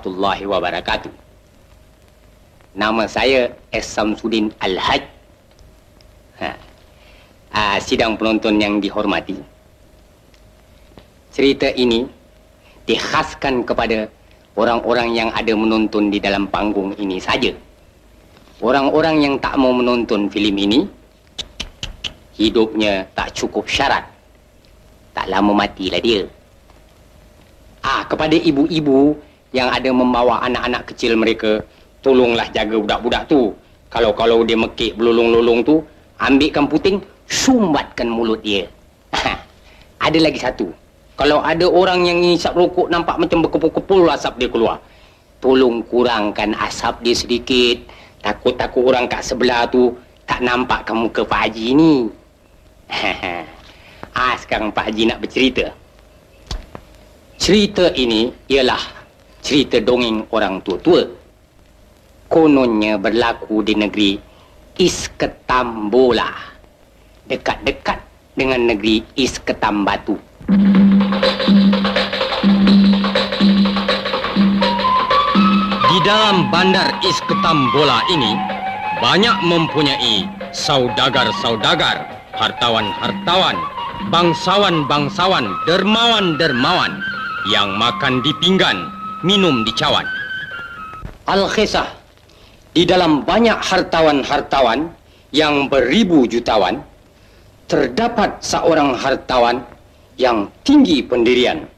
warahmatullahi wabarakatuh. Nama saya S. Samsudin Al-Haj. Ha. Ah, sidang penonton yang dihormati. Cerita ini dikhaskan kepada orang-orang yang ada menonton di dalam panggung ini saja. Orang-orang yang tak mau menonton filem ini, hidupnya tak cukup syarat. Tak lama matilah dia. Ah, kepada ibu-ibu yang ada membawa anak-anak kecil mereka, tolonglah jaga budak-budak tu. Kalau-kalau dia mekik belulung-lulung tu, ambilkan puting, sumbatkan mulut dia. ada lagi satu. Kalau ada orang yang ngisap rokok nampak macam berkepul-kepul asap dia keluar. Tolong kurangkan asap dia sedikit. Takut-takut orang kat sebelah tu tak nampak kamu ke Pak Haji ni. ah, sekarang Pak Haji nak bercerita. Cerita ini ialah cerita dongeng orang tua-tua. Kononnya berlaku di negeri Isketambola. Dekat-dekat dengan negeri Isketambatu. Di dalam bandar Isketambola ini, banyak mempunyai saudagar-saudagar, hartawan-hartawan, bangsawan-bangsawan, dermawan-dermawan yang makan di pinggan, minum di cawan. Al-Khisah, di dalam banyak hartawan-hartawan yang beribu jutawan, terdapat seorang hartawan yang tinggi pendirian.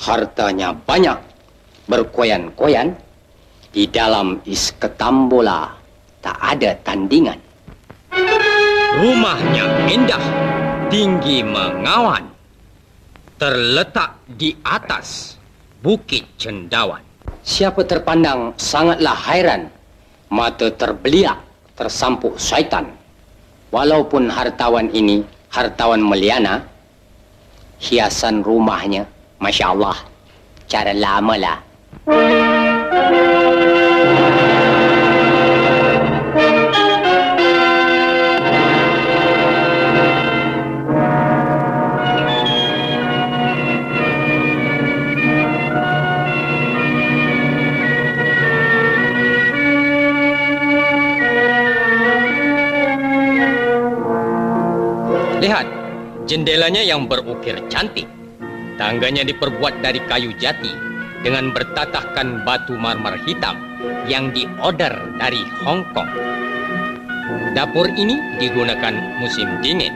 Hartanya banyak, berkoyan-koyan, di dalam Isketambola tak ada tandingan. Rumahnya indah, tinggi mengawan, terletak di atas Bukit Cendawan. Siapa terpandang sangatlah hairan, mata terbeliak, tersampuk syaitan. Walaupun hartawan ini hartawan meliana, hiasan rumahnya, Masya Allah, cara lama jendelanya yang berukir cantik. Tangganya diperbuat dari kayu jati dengan bertatahkan batu marmer hitam yang diorder dari Hong Kong. Dapur ini digunakan musim dingin.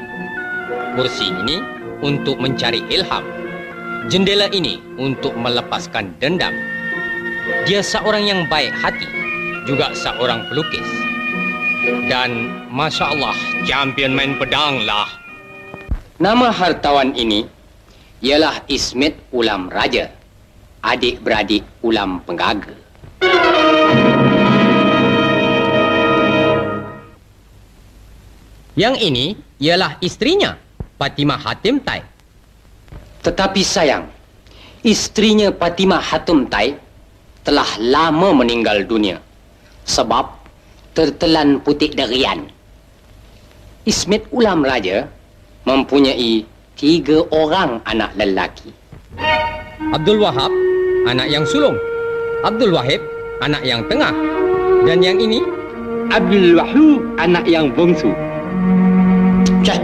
Kursi ini untuk mencari ilham. Jendela ini untuk melepaskan dendam. Dia seorang yang baik hati, juga seorang pelukis. Dan Masya Allah, champion main pedang lah. Nama hartawan ini ialah Ismet Ulam Raja, adik-beradik Ulam Penggaga. Yang ini ialah istrinya, Fatimah Hatim Tai. Tetapi sayang, istrinya Fatimah Hatim Tai telah lama meninggal dunia. Sebab tertelan putih derian. Ismet Ulam Raja mempunyai tiga orang anak lelaki. Abdul Wahab, anak yang sulung. Abdul Wahid, anak yang tengah. Dan yang ini, Abdul Wahab anak yang bongsu. Cah.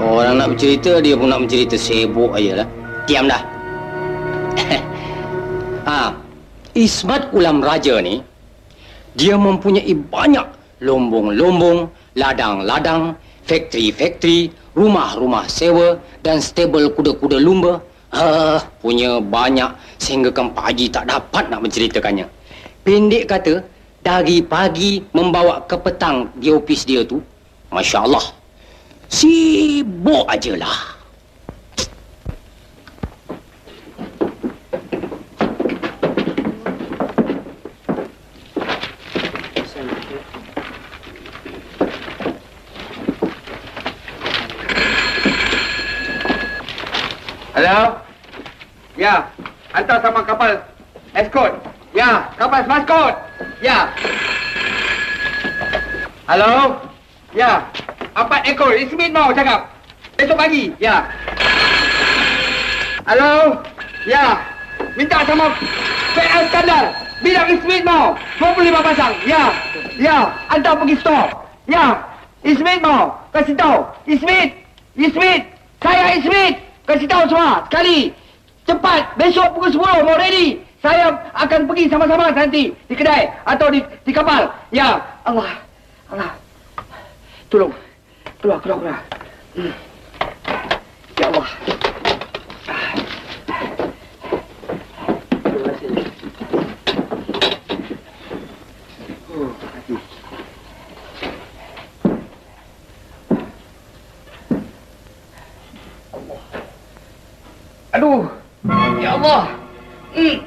Orang nak bercerita, dia pun nak bercerita sibuk aja lah. Diam dah. ha, Ismat Ulam Raja ni, dia mempunyai banyak lombong-lombong, ladang-ladang, factory-factory, rumah-rumah sewa dan stable kuda-kuda lumba. Ah, punya banyak sehingga kan Pak Haji tak dapat nak menceritakannya. Pendek kata, dari pagi membawa ke petang di ofis dia tu, Masya Allah, sibuk ajalah. Hello? Ya, hantar sama kapal escort. Ya, kapal escort. Ya. Halo? Ya. Empat ekor Ismit mau cakap. Esok pagi. Ya. Halo? Ya. Minta sama PL Skandar. Bilang Ismit mau. 25 pasang. Ya. Ya. Hantar pergi store. Ya. Ismit mau. Kasih tahu. Ismit. Ismit. Saya Ismit. Kasih tahu semua. Sekali. Cepat. Besok pukul 10. Mau ready. Saya akan pergi sama-sama nanti. Di kedai. Atau di, di kapal. Ya. Allah. Allah. Tolong. Keluar, keluar, keluar. Hmm. Ya Allah. Terima kasih. Oh, hati. Aduh. Ya Allah. Hmm.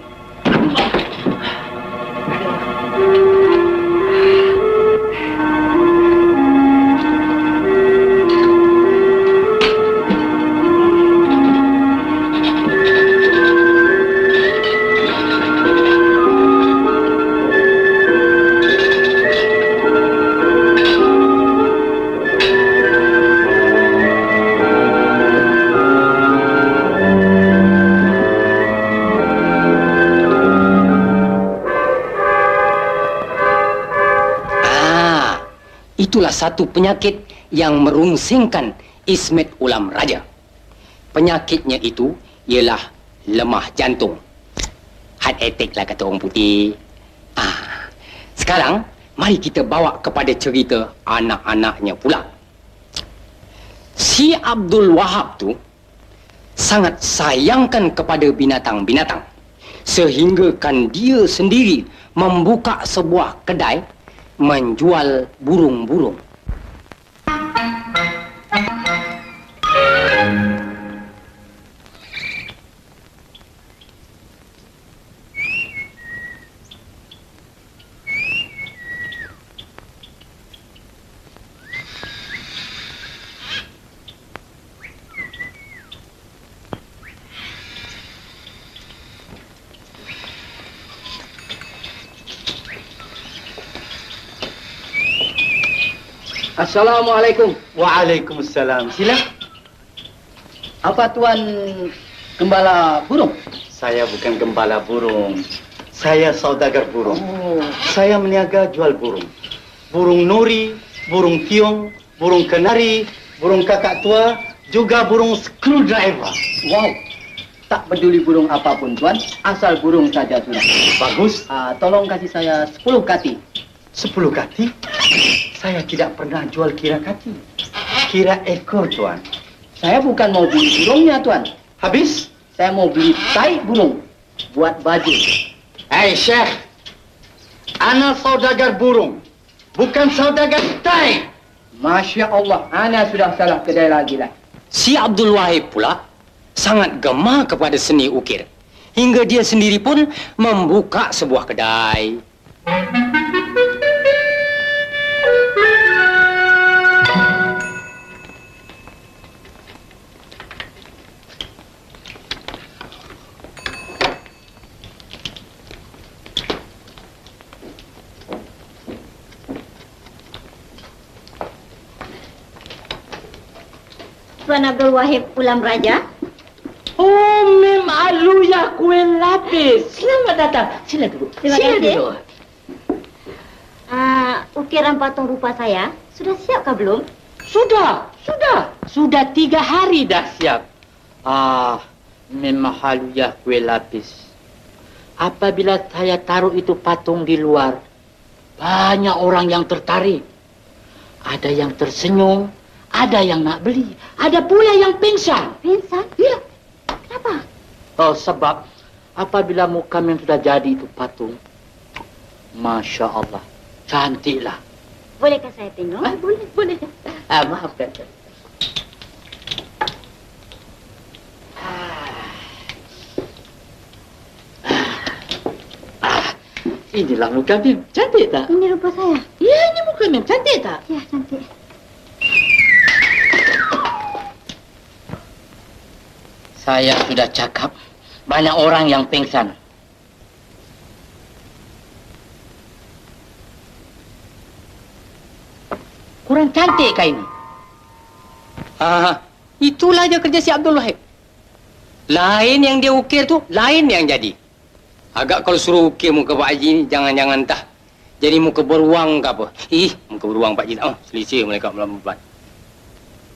Itulah satu penyakit yang merungsingkan Ismet Ulam Raja. Penyakitnya itu ialah lemah jantung. Heart attack lah kata orang putih. Ah, sekarang mari kita bawa kepada cerita anak-anaknya pula. Si Abdul Wahab tu sangat sayangkan kepada binatang-binatang sehingga kan dia sendiri membuka sebuah kedai menjual burung-burung. Assalamualaikum. Waalaikumsalam. Sila. Apa tuan gembala burung? Saya bukan gembala burung. Saya saudagar burung. Oh. Saya meniaga jual burung. Burung nuri, burung tiong, burung kenari, burung kakak tua, juga burung screwdriver. Wow. Tak peduli burung apapun tuan, asal burung saja sudah. Bagus. Ah, tolong kasih saya 10 kati. Sepuluh kati. Saya tidak pernah jual kira kati. Kira ekor, Tuan. Saya bukan mau beli burungnya tuan. Habis? Saya mau beli tai burung buat baju. Hei, Syekh. Ana saudagar burung. Bukan saudagar tai. Masya Allah, ana sudah salah kedai lagi lah. Si Abdul Wahid pula sangat gemar kepada seni ukir. Hingga dia sendiri pun membuka sebuah kedai. Tuan Abdul Wahid Ulam Raja. Oh, Mem Aluya kue lapis. Selamat datang. Sila duduk. Terima Sila kasih. duduk. Ah, ukiran patung rupa saya sudah siapkah belum? Sudah, sudah. Sudah tiga hari dah siap. Ah, Mem Aluya kue lapis. Apabila saya taruh itu patung di luar, banyak orang yang tertarik. Ada yang tersenyum, ada yang nak beli, ada pula yang pingsan. Pingsan? Ya. Kenapa? Oh, sebab apabila muka yang sudah jadi itu patung, Masya Allah, cantiklah. Bolehkah saya tengok? Ah, boleh, boleh. Ah, maafkan. Ah, inilah muka Mim. Cantik tak? Ini rupa saya. Ya, ini muka Mim. Cantik tak? Ya, cantik. Saya sudah cakap, banyak orang yang pingsan. Kurang cantik kah ini? Ah, itulah je kerja si Abdul Wahid. Lain yang dia ukir tu, lain yang jadi. Agak kalau suruh ukir muka Pak Haji ni, jangan-jangan tah. Jadi muka beruang ke apa. Ih, muka beruang Pak Haji. Oh, selisih mereka malam empat.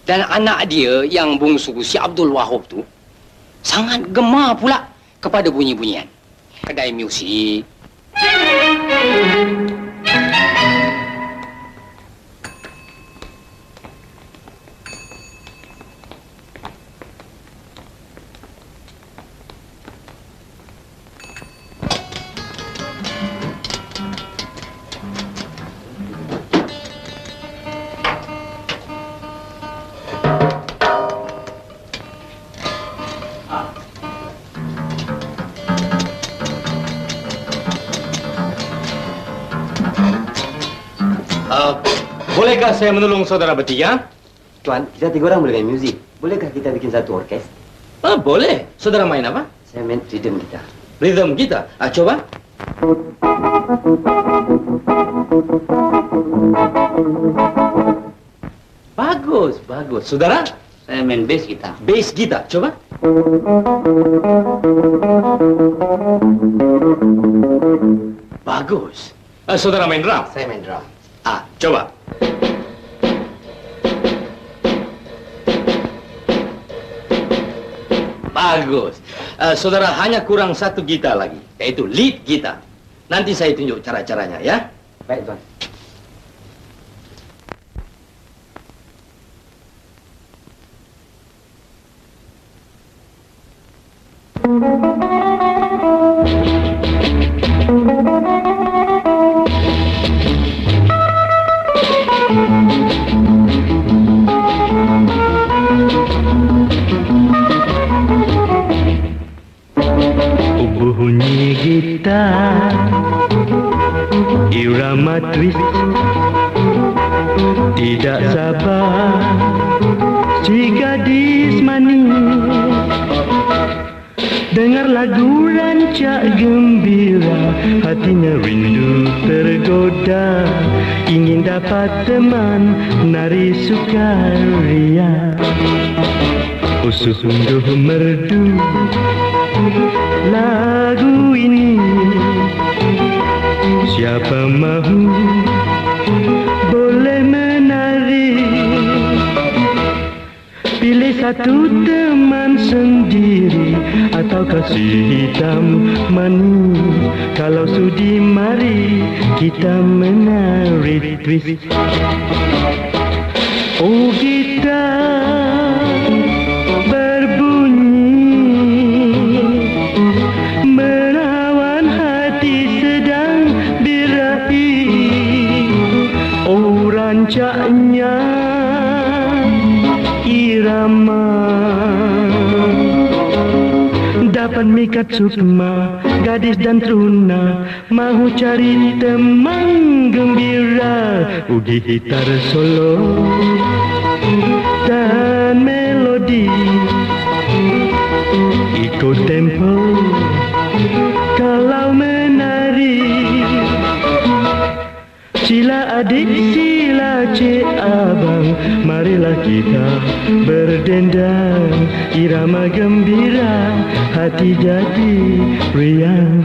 Dan anak dia yang bungsu si Abdul Wahab tu, sangat gemar pula kepada bunyi-bunyian. Kedai muzik. Saya menolong saudara bertiga? Tuan, kita tiga orang boleh main muzik. Bolehkah kita bikin satu orkes? Ah, boleh. Saudara main apa? Saya main rhythm kita. Rhythm kita. Ah, coba. Bagus, bagus. Saudara, Saya main bass kita. bass kita. Coba. Bagus. Ah, saudara main drum. Saya main drum. Ah, coba. Bagus. Uh, saudara hanya kurang satu gitar lagi, yaitu lead gitar. Nanti saya tunjuk cara-caranya ya. Baik, Tuan. Bunyi gitar Irama twist. Tidak sabar Si gadis manis. Dengar lagu rancak gembira Hatinya rindu tergoda. Ingin dapat teman Nari sukaria. Usus unduh merdu lagu ini. Siapa mahu boleh menari? Pilih satu teman sendiri Atau kasih hitam manis Kalau sudi mari kita menari twist. Oh Mikat sukma Gadis dan truna Mahu cari teman gembira. Ugi gitar solo. Dan melodi. Ikut tempo. Kalau menari. Sila adik, sila cik abang Marilah kita berdendang Irama gembira, hati jadi riang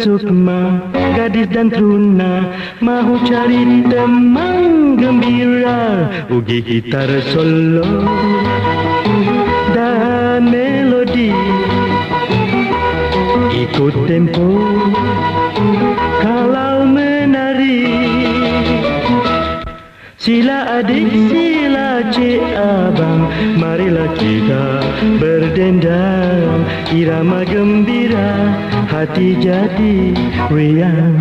sukma Gadis dan truna Mahu cari teman gembira. Ugi gitar solo Dan melodi. Ikut tempo Kalau menari. Sila adik, sila cik abang Marilah kita berdendang Irama gembira Hati jadi riang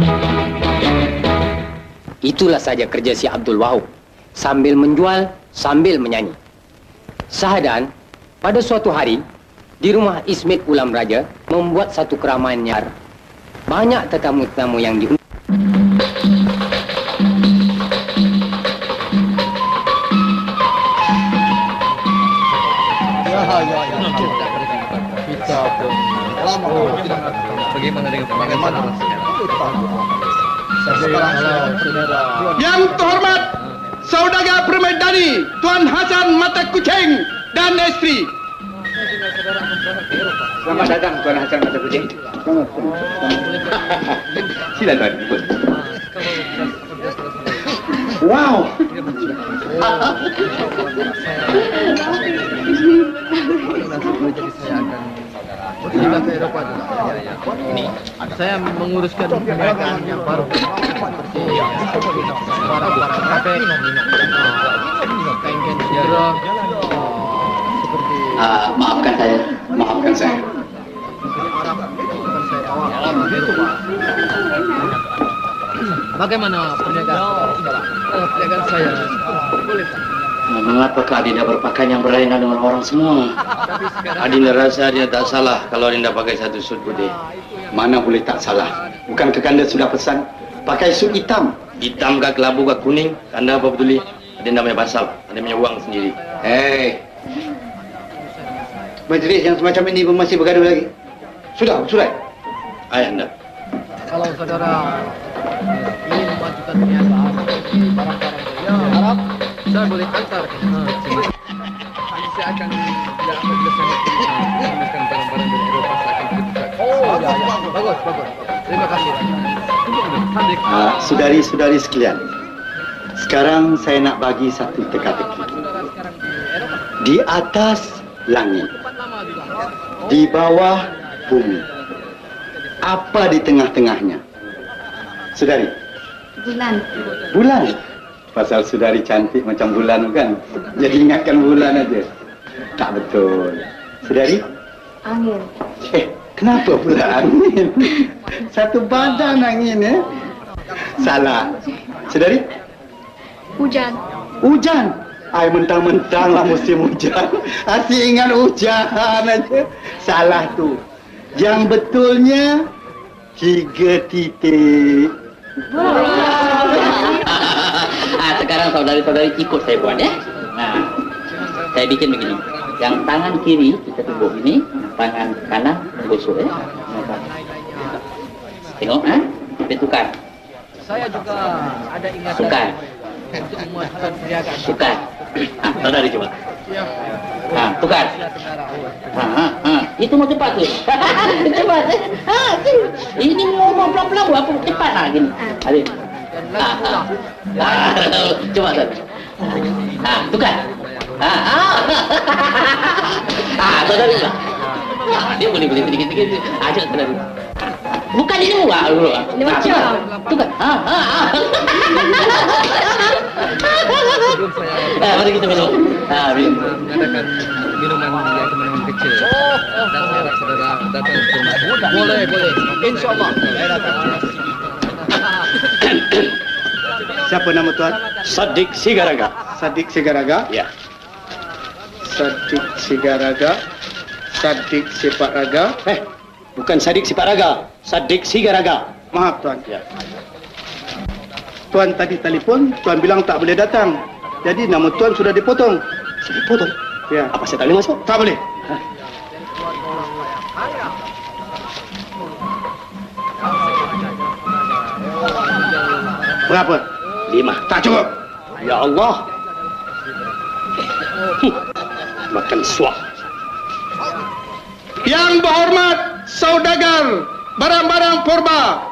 Itulah saja kerja si Abdul Wahab. Sambil menjual, sambil menyanyi. Sahadan, pada suatu hari, di rumah Ismet Ulam Raja, membuat satu keramaian nyar. Banyak tetamu-tetamu yang diundang. Yang terhormat Saudagar Permaidani Tuan Hasan Mata Kucing dan isteri. Selamat datang Tuan Hasan Mata Kucing. Sila Tuan ikut. Wow. Saya menguruskan perniagaan yang baru. Barang-barang kafe, kain-kain sejarah, Ah, maafkan saya. Maafkan saya. Bagaimana perniagaan? Eh, Perniagaan saya. Boleh tak? Mengapakah Adinda berpakaian yang berlainan dengan orang semua? Adinda rasa dia tak salah kalau Adinda pakai satu suit putih. Mana boleh tak salah? Bukankah Kanda sudah pesan pakai suit hitam? Hitam kah, kelabu kah, kuning, anda apa peduli? Adinda punya pasal, Adinda punya uang sendiri. Hei. Majlis yang semacam ini pun masih bergaduh lagi. Sudah, sudah. Ayah anda. Kalau saudara ingin memajukan perniagaan barang-barang yang Arab, saya boleh antar ke sana. Saya akan tidak akan ke sana menggunakan barang-barang dari Eropah. Saya akan kita. Oh, ya, ya. Bagus, bagus. Terima kasih. Ah, Saudari-saudari sekalian, sekarang saya nak bagi satu teka-teki. Di atas langit, di bawah bumi, apa di tengah-tengahnya? Saudari, Bulan. bulan. Pasal saudari cantik macam bulan kan? Jadi ingatkan bulan aja. Tak betul. Saudari, Angin. Eh, kenapa pula angin? Satu badan angin ya. Salah. Saudari, Hujan. hujan. Ai mentang-mentang lah musim hujan. Asyik ingat hujan aja. Salah tu. Yang betulnya tiga titik. Ah, sekarang saudari-saudari ikut saya buat ya. Nah, saya bikin begini. Yang tangan kiri kita tumbuk ini, tangan kanan menggosok ya. Tengok, ha? Kita tukar. Saya juga ada ingatan perniagaan. Sukan. Ha, saudari coba. Ya. Ha, tukar. Ha, ha, ha. Itu mau cepat tu. cepat. Ha. Ini ngomong pelan-pelan buat apa cepat lah gini. Ada. Dan lagi pula, Ha, coba tu. Ha, tukar. Ha, ha. Ha, saudari coba. Ha, dia boleh boleh sedikit sedikit. Ha, coba saudari. Bukan ini dulu. Ini macam. Tukar. Ha, ha, ha. Ha, mari kita minum. Ha, minum. mengadakan minuman yang minuman kecil. Dan saya harap saudara datang ke rumah. Boleh, boleh. InsyaAllah. Saya datang. Siapa nama tuan? Sadik Sigaraga. Sadik Sigaraga. Ya. Sadik Sigaraga. Sadik Sepak Raga. Eh, bukan Sadik Siparaga. Sadik Sigaraga. Maaf tuan. Ya. Tuan tadi telefon, tuan bilang tak boleh datang. Jadi nama tuan sudah dipotong. Sudah potong. Ya. Apa saya tak boleh masuk? Tak boleh. Berapa? Lima. Tak cukup. Ya Allah. Makan suap. Yang berhormat saudagar barang-barang purba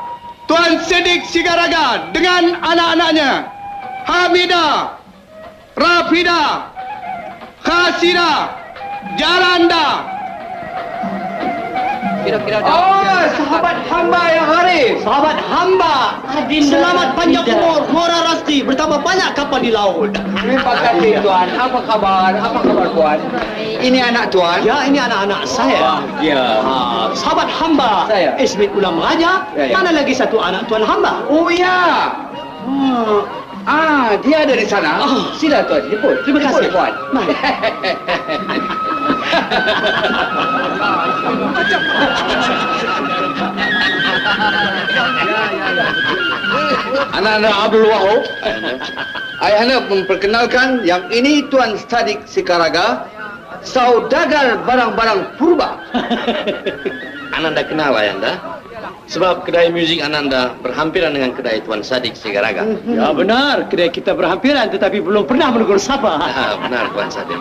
Tuan Sedik Sigaraga dengan anak-anaknya Hamida, Rafida, Khasida, Jalanda. Kira-kira Oh, sahabat hamba yang harif. Sahabat hamba. Selamat panjang umur. Mora Rasti bertambah banyak kapal di laut. Terima kasih tuan. Apa khabar? Apa khabar tuan? Ini anak tuan. Ya, ini anak-anak saya. Ya. Ha, sahabat hamba. Saya. Ismit Ulam Raja. Ya, ya. Mana lagi satu anak tuan hamba? Oh ya. Hmm. Ah, dia ada di sana. Oh. Sila tuan, jemput. Terima Jemput, kasih. tuan. Mari. Anak-anak Abdul Wahab. Ayahanda memperkenalkan yang ini Tuan Sadik Sikaraga, saudagar barang-barang purba. Ananda kenal Ayanda? Sebab kedai muzik Ananda berhampiran dengan kedai Tuan Sadik Sigaraga. Ya benar, kedai kita berhampiran tetapi belum pernah menegur sapa. Ah, benar Tuan Sadik.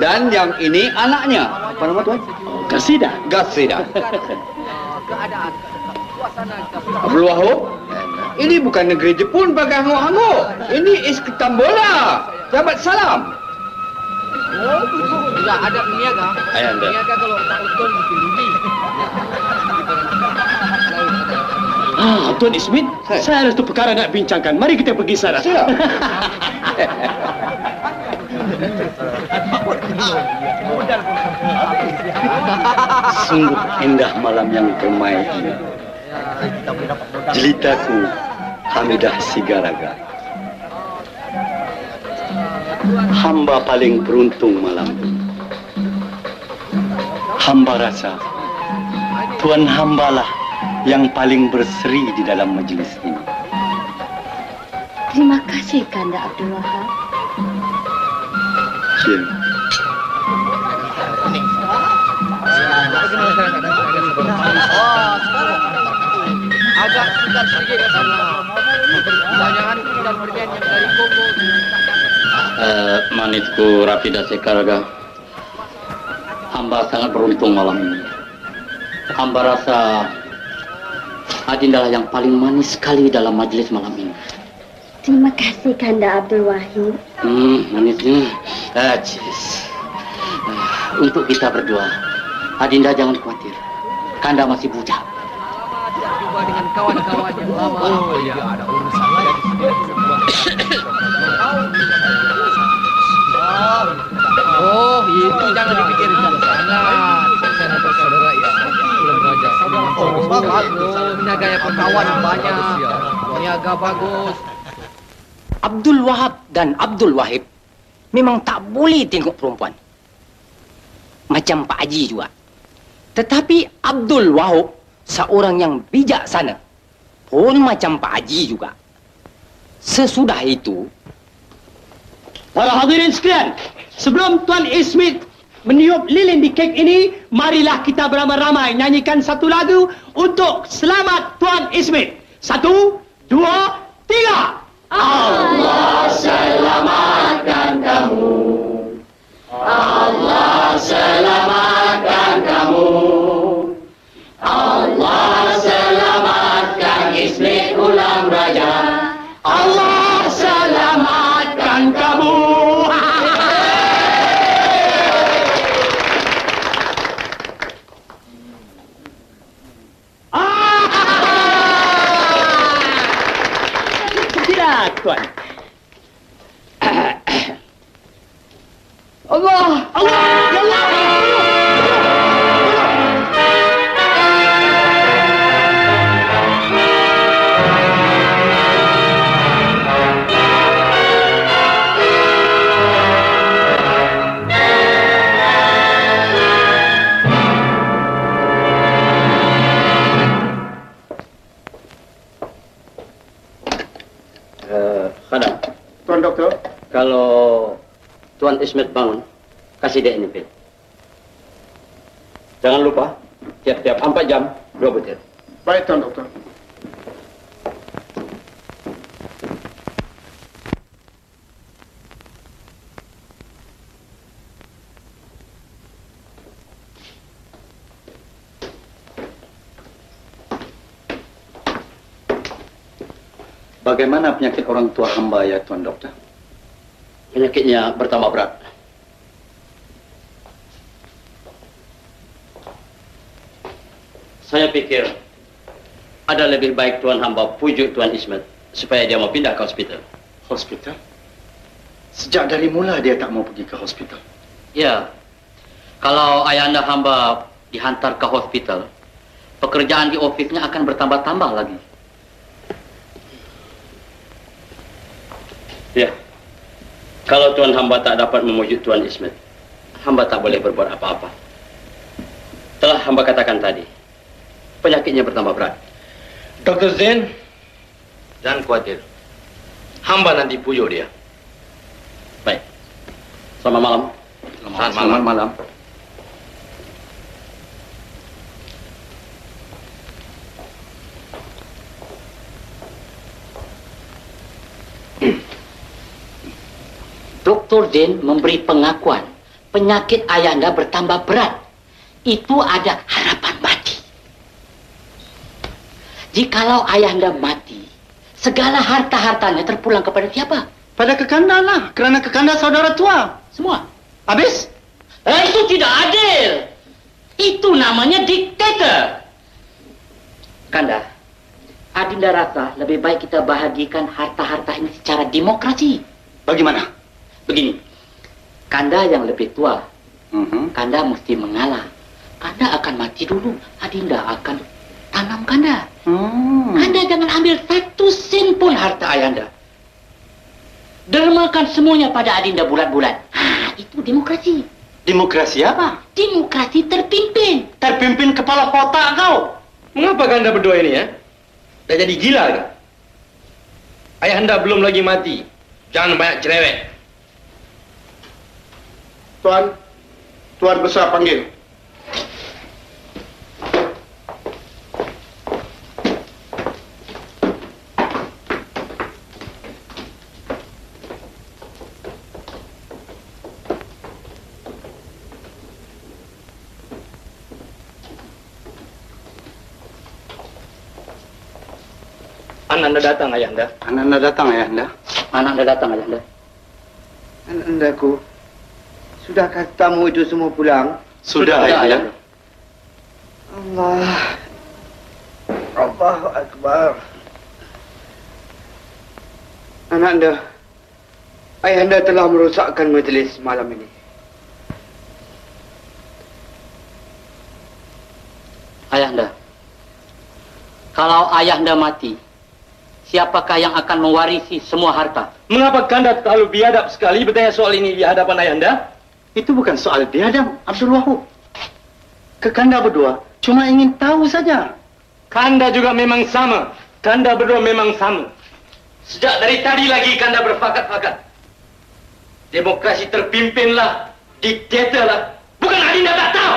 Dan yang ini anaknya. Apa nama tuan? Kasida. Gasida. keadaan suasana kita Abdul Wahab. Ini bukan negeri Jepun bagai hanguk-hanguk. Ini Istanbul. Jabat salam. juga ada peniaga. Ayanda. Peniaga kalau tak betul mesti rugi. Ah, Tuan Ismit, Saya. saya ada satu perkara nak bincangkan. Mari kita pergi sana. Sila. Sungguh indah malam yang permai ini. Jelitaku Hamidah Sigaraga. Hamba paling beruntung malam ini. Hamba rasa Tuan hambalah yang paling berseri di dalam majlis ini. Terima kasih Kanda Abdul Wahab. Cil. Oh, kebanyakan dan pergian yang Eh, manitku Rafida Sekaraga. Hamba sangat beruntung malam ini. Hamba rasa Adinda lah yang paling manis sekali dalam majelis malam ini. Terima kasih Kanda Abdul Wahid. Hmm, manisnya. Ah. Ah, Untuk kita berdua, Adinda jangan khawatir. Kanda masih bujang. tidak jumpa dengan kawan-kawan yang lama. Oh iya, ada urusan lagi di sini. Oh, itu jangan dipikirkan sangat. Ya. Ulang raja. Oh, niaga yang kawan banyak. Niaga bagus. Abdul Wahab dan Abdul Wahid memang tak boleh tengok perempuan. Macam Pak Haji juga. Tetapi Abdul Wahab seorang yang bijaksana. Pun macam Pak Haji juga. Sesudah itu, Para hadirin sekalian, sebelum Tuan Ismit meniup lilin di kek ini, marilah kita beramai-ramai nyanyikan satu lagu untuk selamat Tuan Ismit. Satu, dua, tiga. Allah selamatkan kamu. Allah selamatkan Tidak, Tuan. Allah! Allah! Ya Allah! Kalau Tuan Ismet bangun, kasih dia ini pil. Jangan lupa, tiap-tiap 4 jam, dua butir. baik Tuan Doktor. Bagaimana penyakit orang tua hamba ya Tuan Doktor? Penyakitnya bertambah berat. Saya pikir ada lebih baik Tuan hamba pujuk Tuan Ismet supaya dia mau pindah ke hospital. Hospital? Sejak dari mula dia tak mau pergi ke hospital. Ya, kalau ayahanda hamba dihantar ke hospital, pekerjaan di ofisnya akan bertambah-tambah lagi. Ya, kalau Tuan hamba tak dapat memujuk Tuan Ismet, hamba tak boleh berbuat apa-apa. Telah hamba katakan tadi, penyakitnya bertambah berat. Dr. Zain, jangan khawatir. Hamba nanti pujuk dia. Baik. Selamat malam. Selamat, Selamat malam. Dr. Jane memberi pengakuan penyakit ayahanda bertambah berat. Itu ada harapan mati. Jikalau ayahanda mati, segala harta-hartanya terpulang kepada siapa? Pada kekanda lah, kerana kekanda saudara tua. Semua. Habis? Eh, itu tidak adil. Itu namanya diktator. Kanda, Adinda rasa lebih baik kita bahagikan harta-harta ini secara demokrasi. Bagaimana? Begini, Kanda yang lebih tua, Mhm. Kanda mesti mengalah. Kanda akan mati dulu, Adinda akan tanam Kanda. Hmm. Anda jangan ambil satu sen pun harta Ayanda. Dermakan semuanya pada Adinda bulat-bulat. Ha, itu demokrasi. Demokrasi apa? Demokrasi terpimpin. Terpimpin kepala kotak kau. Mengapa anda berdua ini ya? Dah jadi gila kah? Ayah anda belum lagi mati. Jangan banyak cerewet. Tuan, Tuan besar panggil. Anak anda datang ayah anda. Anak anda datang ya anda? Anak anda datang, Ayanda. Anandaku, sudahkah tamu itu semua pulang? Sudah, ya anda. Allah. Allahu Akbar. Anak anda, ayah anda telah merosakkan majlis malam ini. Ayahanda. Kalau ayahanda mati, siapakah yang akan mewarisi semua harta? Mengapa kanda terlalu biadab sekali bertanya soal ini di hadapan ayah anda? Itu bukan soal biadab, Abdul Wahab. Kekanda berdua cuma ingin tahu saja. Kanda juga memang sama. Kanda berdua memang sama. Sejak dari tadi lagi kanda berfakat-fakat. Demokrasi terpimpinlah, diktatorlah. Bukan Adinda tak tahu.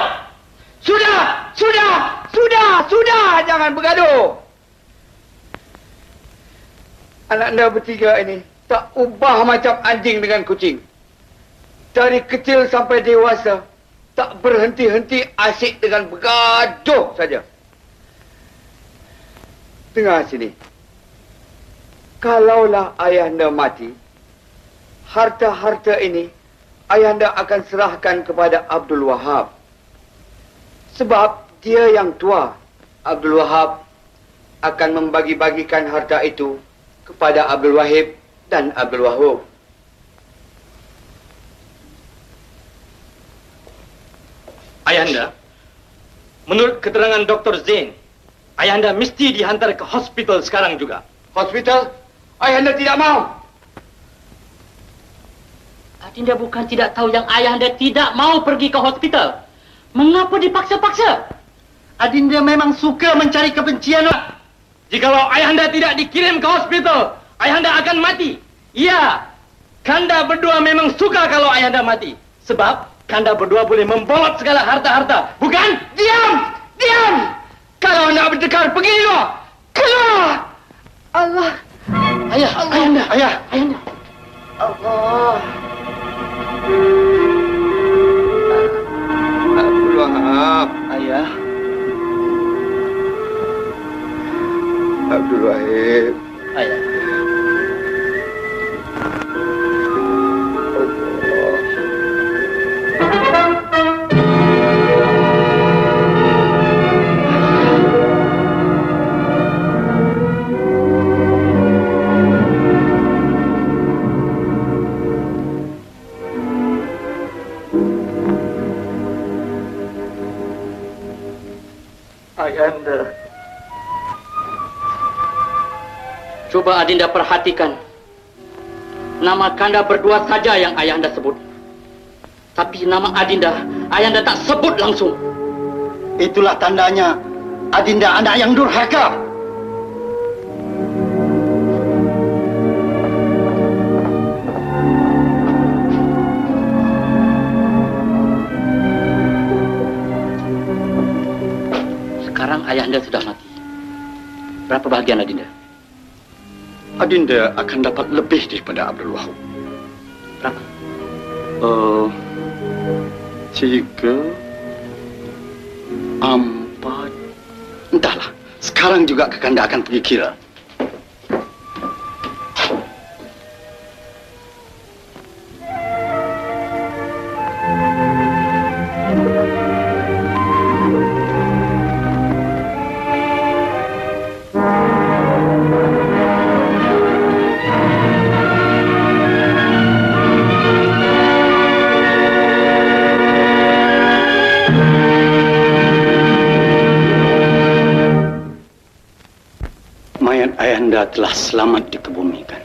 Sudah, sudah, sudah, sudah, jangan bergaduh. Anak anda bertiga ini tak ubah macam anjing dengan kucing. Dari kecil sampai dewasa, tak berhenti-henti asyik dengan bergaduh saja. Dengar sini. Kalaulah ayahanda mati, harta-harta ini ayahanda akan serahkan kepada Abdul Wahab. Sebab dia yang tua, Abdul Wahab akan membagi-bagikan harta itu kepada Abdul Wahib dan Abdul Wahub. Ayahanda, menurut keterangan Dr. Zain, Ayahanda mesti dihantar ke hospital sekarang juga. Hospital? Ayahanda tidak mau. Adinda bukan tidak tahu yang ayahanda tidak mau pergi ke hospital. Mengapa dipaksa-paksa? Adinda memang suka mencari kebencian. Jikalau ayahanda tidak dikirim ke hospital, ayahanda akan mati. Ya, kanda berdua memang suka kalau ayahanda mati. Sebab kanda berdua boleh membolot segala harta-harta. Bukan? Diam! Diam! Kalau nak berdekar, pergi luar! Keluar! Allah! Ayah, Allah. ayahanda, Ayah! ayahanda. Allah! Abdul Wahab. Ayah, Abdul Wahib. Ayah. Ayahanda. Coba Adinda perhatikan. Nama Kanda berdua saja yang ayahanda sebut. Tapi nama Adinda, ayahanda tak sebut langsung. itulah tandanya Adinda anak yang durhaka. Ayahanda sudah mati. Berapa bahagian Adinda? Adinda akan dapat lebih daripada Abdul Wahab. Berapa? Uh, tiga, empat, entahlah. Sekarang juga Kakanda akan pergi kira. Ayahanda telah selamat dikebumikan.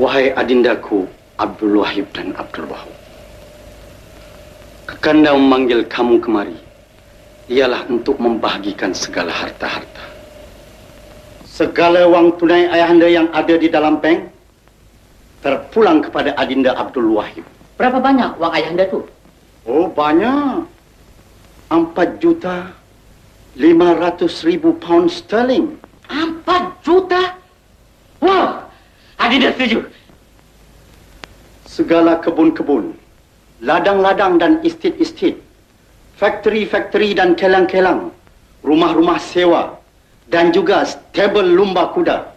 Wahai adindaku Abdul Wahib dan Abdul Wahab. Kekanda memanggil kamu kemari ialah untuk membahagikan segala harta-harta. Segala wang tunai ayahanda yang ada di dalam bank terpulang kepada Adinda Abdul Wahid. Berapa banyak wang ayahanda tu? Oh, banyak. Empat juta lima ratus ribu pound sterling. Empat juta? Wow! Adinda setuju. Segala kebun-kebun, ladang-ladang dan estate-estate, factory-factory dan kelang-kelang, rumah-rumah sewa, dan juga stable lumba kuda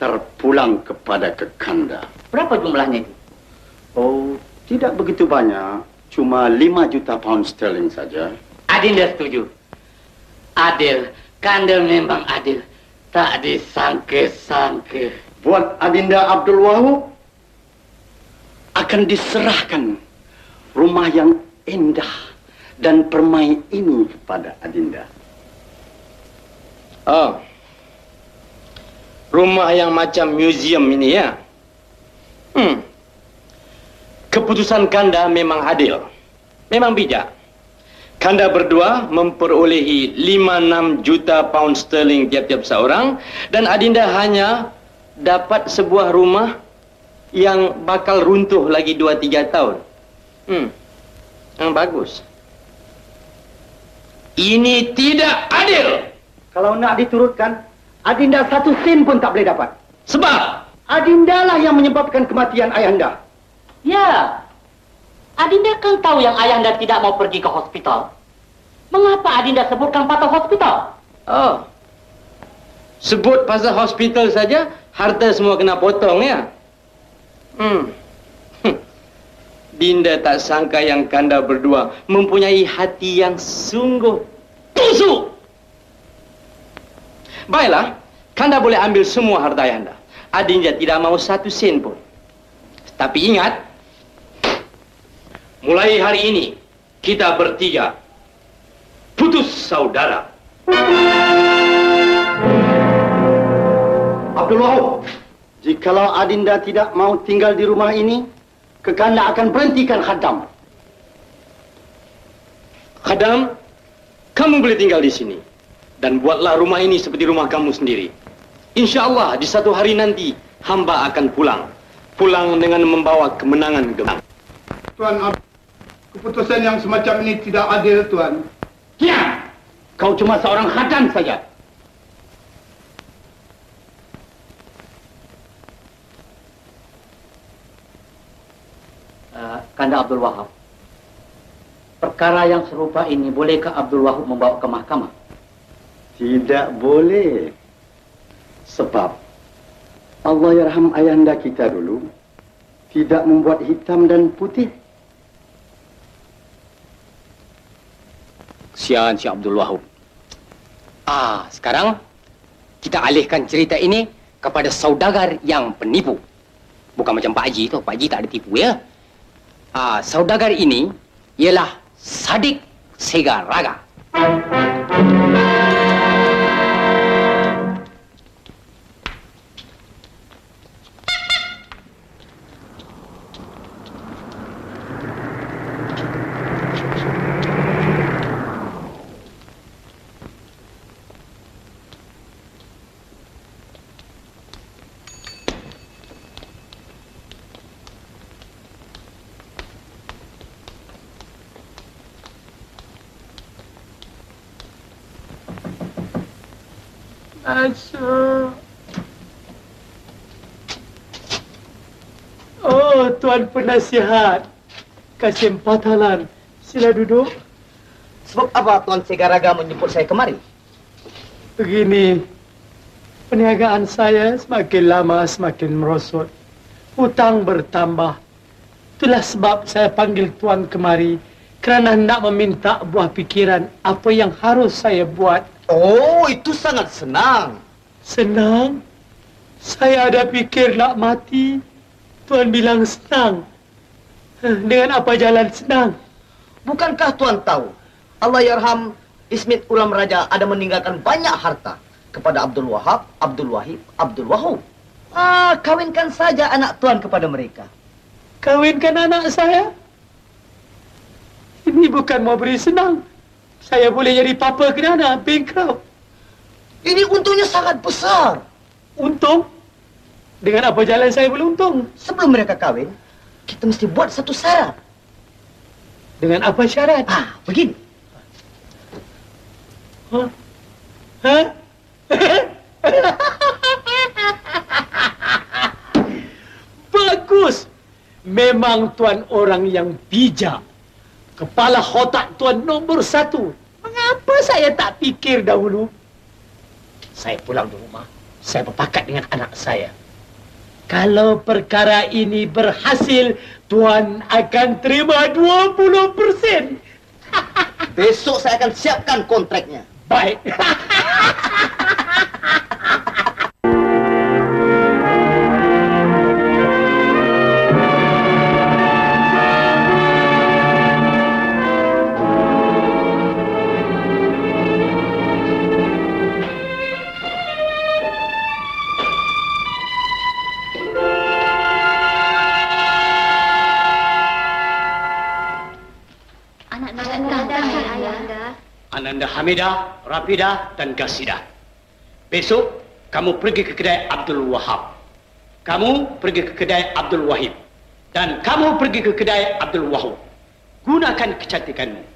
terpulang kepada kekanda. Berapa jumlahnya itu? Oh, tidak begitu banyak. Cuma lima juta pound sterling saja. Adinda setuju. Adil. Kanda memang adil. Tak disangka-sangka. Buat Adinda Abdul Wahab akan diserahkan rumah yang indah dan permai ini kepada Adinda. Oh. Rumah yang macam museum ini ya. Hmm. Keputusan Kanda memang adil. Memang bijak. Kanda berdua memperolehi 5-6 juta pound sterling tiap-tiap seorang dan Adinda hanya dapat sebuah rumah yang bakal runtuh lagi 2-3 tahun. Hmm. Yang bagus. Ini tidak adil. Kalau nak diturutkan, Adinda satu sen pun tak boleh dapat. Sebab Adinda lah yang menyebabkan kematian ayahanda. Ya. Adinda kan tahu yang ayahanda tidak mau pergi ke hospital. Mengapa Adinda sebutkan patah hospital? Oh. Sebut pasal hospital saja, harta semua kena potong ya. Hmm. Dinda tak sangka yang kanda berdua mempunyai hati yang sungguh busuk. Baiklah, kanda boleh ambil semua harta ayahanda. Adinda tidak mau satu sen pun. Tapi ingat, mulai hari ini kita bertiga putus saudara. Abdul Wahab, jikalau Adinda tidak mau tinggal di rumah ini, Kekanda akan berhentikan khadam. Khadam, kamu boleh tinggal di sini. Dan buatlah rumah ini seperti rumah kamu sendiri. Insya Allah di satu hari nanti hamba akan pulang. Pulang dengan membawa kemenangan gemang. Tuan, Ab- keputusan yang semacam ini tidak adil, Tuan. Ya, kau cuma seorang khadam saja. Uh, Kanda Abdul Wahab. Perkara yang serupa ini bolehkah Abdul Wahab membawa ke mahkamah? Tidak boleh. Sebab Allah yarham ayahanda kita dulu tidak membuat hitam dan putih. Kesian si Abdul Wahab. Ah, sekarang kita alihkan cerita ini kepada saudagar yang penipu. Bukan macam Pak Haji tu. Pak Haji tak ada tipu ya. Ah, saudagar ini ialah Sadik Sega Raga. Penasihat. Kasim Patalan. Sila duduk. Sebab apa Tuan Segaraga menjemput saya kemari? Begini, perniagaan saya semakin lama semakin merosot. Hutang bertambah. Itulah sebab saya panggil Tuan kemari kerana nak meminta buah pikiran apa yang harus saya buat. Oh, itu sangat senang. Senang? Saya ada fikir nak mati. Tuan bilang senang. Dengan apa jalan senang? Bukankah Tuan tahu Allah yarham Ismit Ulam Raja ada meninggalkan banyak harta kepada Abdul Wahab, Abdul Wahid, Abdul Wahab. Ah, kawinkan saja anak Tuan kepada mereka. Kawinkan anak saya? Ini bukan mau beri senang. Saya boleh jadi papa kerana bankrupt. Ini untungnya sangat besar. Untung? Dengan apa jalan saya boleh untung? Sebelum mereka kawin, kita mesti buat satu syarat. Dengan apa syarat? Ah, begini. Hah? Hah? Bagus. Memang tuan orang yang bijak. Kepala otak tuan nombor satu. Mengapa saya tak fikir dahulu? Saya pulang di rumah. Saya berpakat dengan anak saya. Kalau perkara ini berhasil, tuan akan terima 20 persen. Besok saya akan siapkan kontraknya. Baik. Ananda Hamidah, Rafidah dan Gasidah. Besok kamu pergi ke kedai Abdul Wahab. Kamu pergi ke kedai Abdul Wahid. Dan kamu pergi ke kedai Abdul Wahab. Gunakan kecantikanmu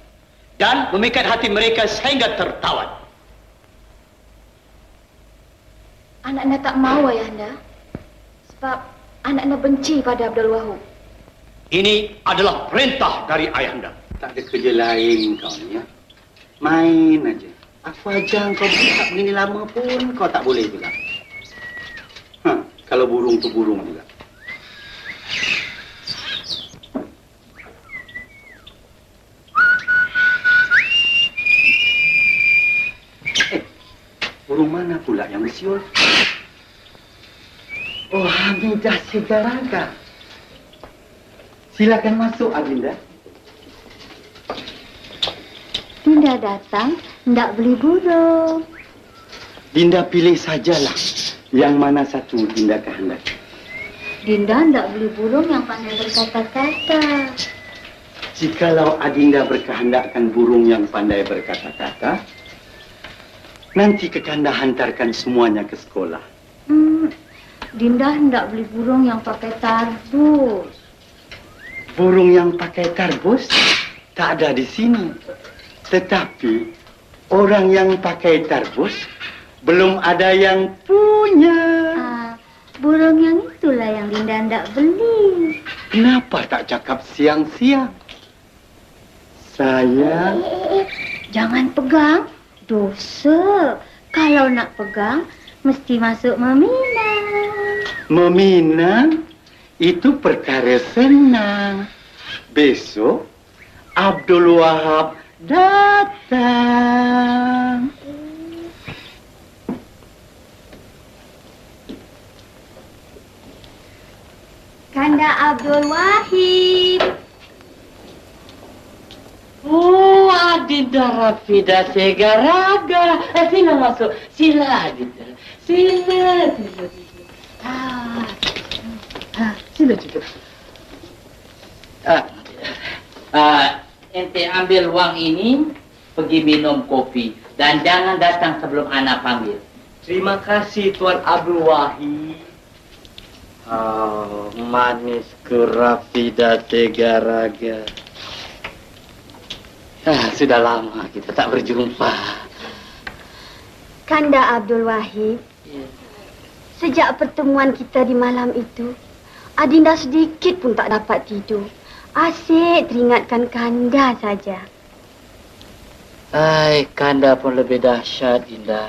dan memikat hati mereka sehingga tertawan. Anak-anak tak mahu ayahanda. Sebab anak-anak benci pada Abdul Wahab. Ini adalah perintah dari ayahanda. Tak ada kerja lain kau ni ya. Main aja. Aku ajar kau tak begini lama pun kau tak boleh juga. Ha, kalau burung tu burung juga. Eh, burung mana pula yang bersiul? Oh, Hamidah Segaraga. Silakan masuk, Adinda. Dinda datang, tidak beli burung. Dinda pilih sajalah yang mana satu Dinda kehendaki. Dinda tidak beli burung yang pandai berkata-kata. Jikalau Adinda berkehendakkan burung yang pandai berkata-kata, nanti Kekanda hantarkan semuanya ke sekolah. Hmm, Dinda hendak beli burung yang pakai tarbus. Burung yang pakai tarbus tak ada di sini. Tetapi orang yang pakai tarbus belum ada yang punya. Ah, burung yang itulah yang Dinda hendak beli. Kenapa tak cakap siang-siang? Saya Eh, eh, jangan pegang. Dosa. Kalau nak pegang, mesti masuk meminang. meminang itu perkara senang. Besok Abdul Wahab datang. Kanda Abdul Wahid. Oh, Adinda Rafida Segaraga. Eh, sila masuk. Sila, Adinda. Sila, sila, sila. Ah, ah, sila juga. Ah, ah, ente ambil wang ini, pergi minum kopi. Dan jangan datang sebelum anak panggil. Terima kasih Tuan Abdul Wahid. Oh, manis ke Rafida Tegaraga. Ah, sudah lama kita tak berjumpa. Kanda Abdul Wahid. Sejak pertemuan kita di malam itu, Adinda sedikit pun tak dapat tidur. Asyik teringatkan Kanda saja. Ai, kanda pun lebih dahsyat, Dinda.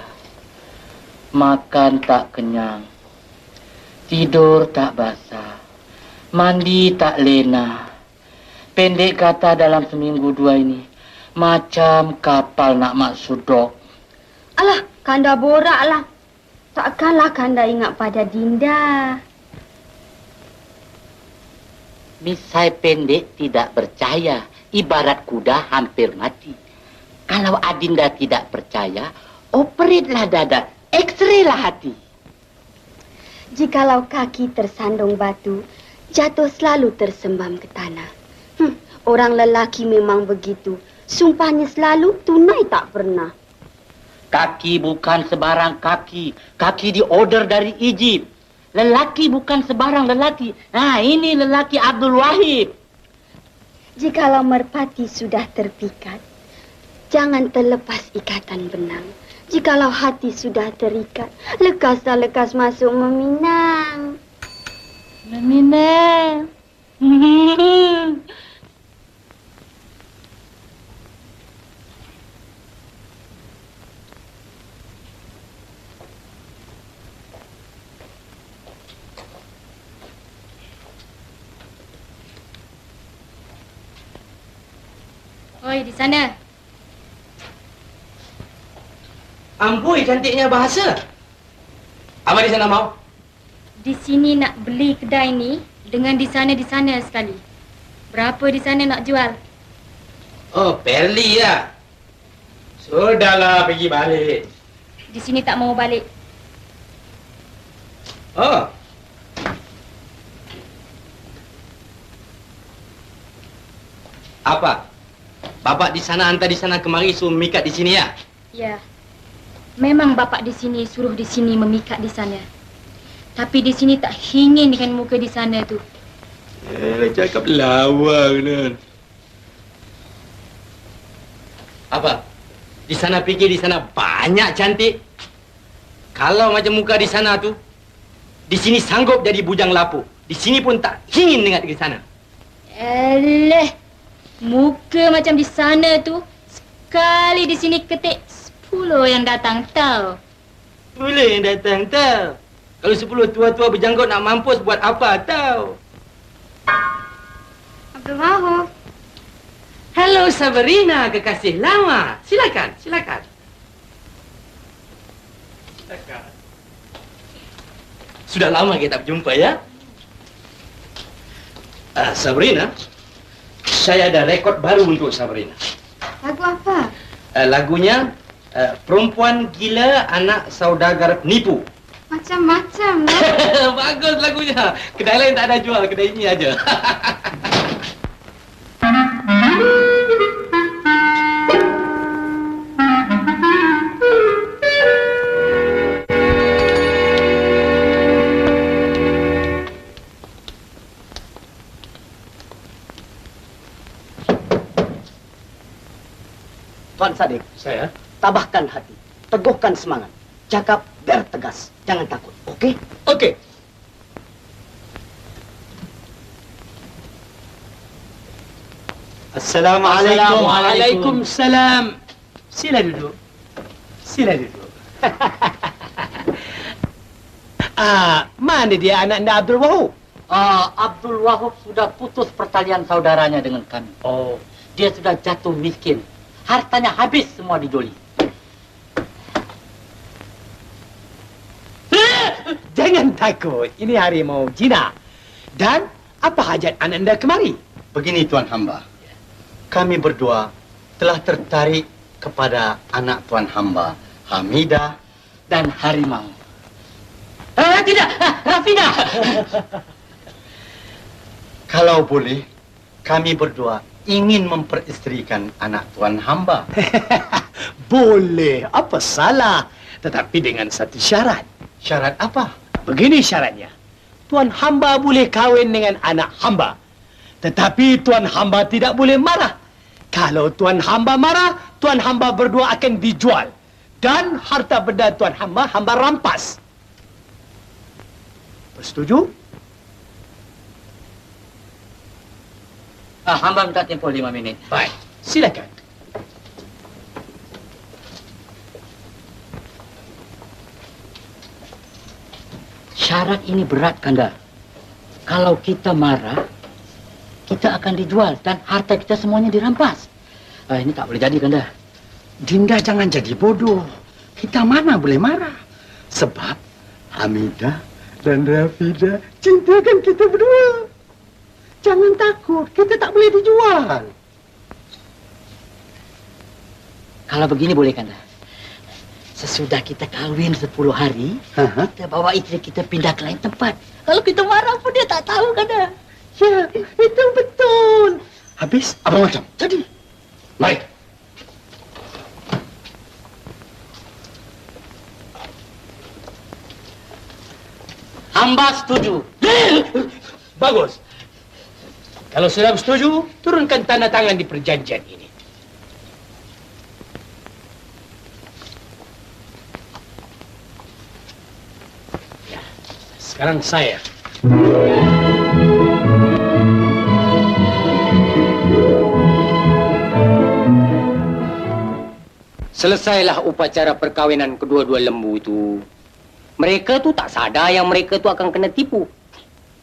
Makan tak kenyang. Tidur tak basah. Mandi tak lena. Pendek kata dalam seminggu dua ini. Macam kapal nak masuk dok. Alah, Kanda boraklah. Takkanlah Kanda ingat pada Dinda. Misai pendek tidak percaya. Ibarat kuda hampir mati. Kalau Adinda tidak percaya, operitlah dada. X-ray lah hati. Jikalau kaki tersandung batu, jatuh selalu tersembam ke tanah. Hm, orang lelaki memang begitu. Sumpahnya selalu, tunai tak pernah. Kaki bukan sebarang kaki. Kaki diorder dari Egypt. Lelaki bukan sebarang lelaki. Nah, ini lelaki Abdul Wahid. Jikalau merpati sudah terpikat, jangan terlepas ikatan benang. Jikalau hati sudah terikat, lekaslah lekas masuk meminang. Meminang. Oi, di sana. Amboi cantiknya bahasa. Apa di sana mau? Di sini nak beli kedai ni dengan di sana di sana sekali. Berapa di sana nak jual? Oh, Perli ya. Sudahlah pergi balik. Di sini tak mau balik. Oh. Apa? Bapak di sana hantar di sana kemari suruh memikat di sini ya? Ya. Memang bapak di sini suruh di sini memikat di sana. Tapi di sini tak ingin dengan muka di sana tu. Eh, cakap lawang kan. Apa? Di sana fikir di sana banyak cantik. Kalau macam muka di sana tu, di sini sanggup jadi bujang lapuk. Di sini pun tak ingin dengar di sana. Eleh, muka macam di sana tu, sekali di sini ketik sepuluh yang datang tahu. Boleh yang datang tahu. Kalau sepuluh tua-tua berjanggut nak mampus buat apa tahu. Abdul Wahab. Hello Sabrina, kekasih lama. Silakan, silakan. Silakan. Sudah lama kita tak berjumpa ya. Uh, Sabrina, saya ada rekod baru untuk Sabrina. Lagu apa? Uh, lagunya uh, Perempuan Gila Anak Saudagar Penipu. Macam-macam lah. Bagus lagunya. Kedai lain tak ada jual, kedai ini aja. Sadik, Saya? tabahkan hati, teguhkan semangat, cakap biar tegas, jangan takut, okey? Okey. Assalamualaikum. Waalaikumsalam. Sila duduk. Sila duduk. ah, mana dia anak anda Abdul Wahab? Ah, Abdul Wahab sudah putus pertalian saudaranya dengan kami. Oh, Dia sudah jatuh miskin. Hartanya habis semua di Joli. jangan takut. Ini harimau Cina. Dan apa hajat anda kemari? Begini Tuan Hamba. Kami berdua telah tertarik kepada anak Tuan Hamba, Hamidah dan Harimau. Ah, tidak, Rafina. Kalau boleh, kami berdua ingin memperisterikan anak Tuan Hamba. Boleh, apa salah? Tetapi dengan satu syarat. Syarat apa? Begini syaratnya. Tuan hamba boleh kahwin dengan anak hamba. Tetapi tuan hamba tidak boleh marah. Kalau tuan hamba marah, tuan hamba berdua akan dijual. Dan harta benda tuan hamba, hamba rampas. Bersetuju? Ah, hamba minta tempoh lima minit. Baik, silakan. Syarat ini berat, Kanda. Kalau kita marah, kita akan dijual dan harta kita semuanya dirampas. Ah, ini tak boleh jadi, Kanda. Dinda jangan jadi bodoh. Kita mana boleh marah. Sebab Hamidah dan Rafida cintakan kita berdua. Jangan takut, kita tak boleh dijual. Kalau begini boleh, Kanda. Sesudah kita kahwin 10 hari, Aha. kita bawa istri kita pindah ke lain tempat. Kalau kita marah pun dia tak tahu, Kanda. Ya, itu betul. Habis apa macam? Jadi, Mari. hamba setuju. Bagus. Kalau sudah setuju, turunkan tanda tangan di perjanjian ini. Ya, sekarang saya. Selesailah upacara perkawinan kedua-dua lembu itu. Mereka tu tak sadar yang mereka tu akan kena tipu.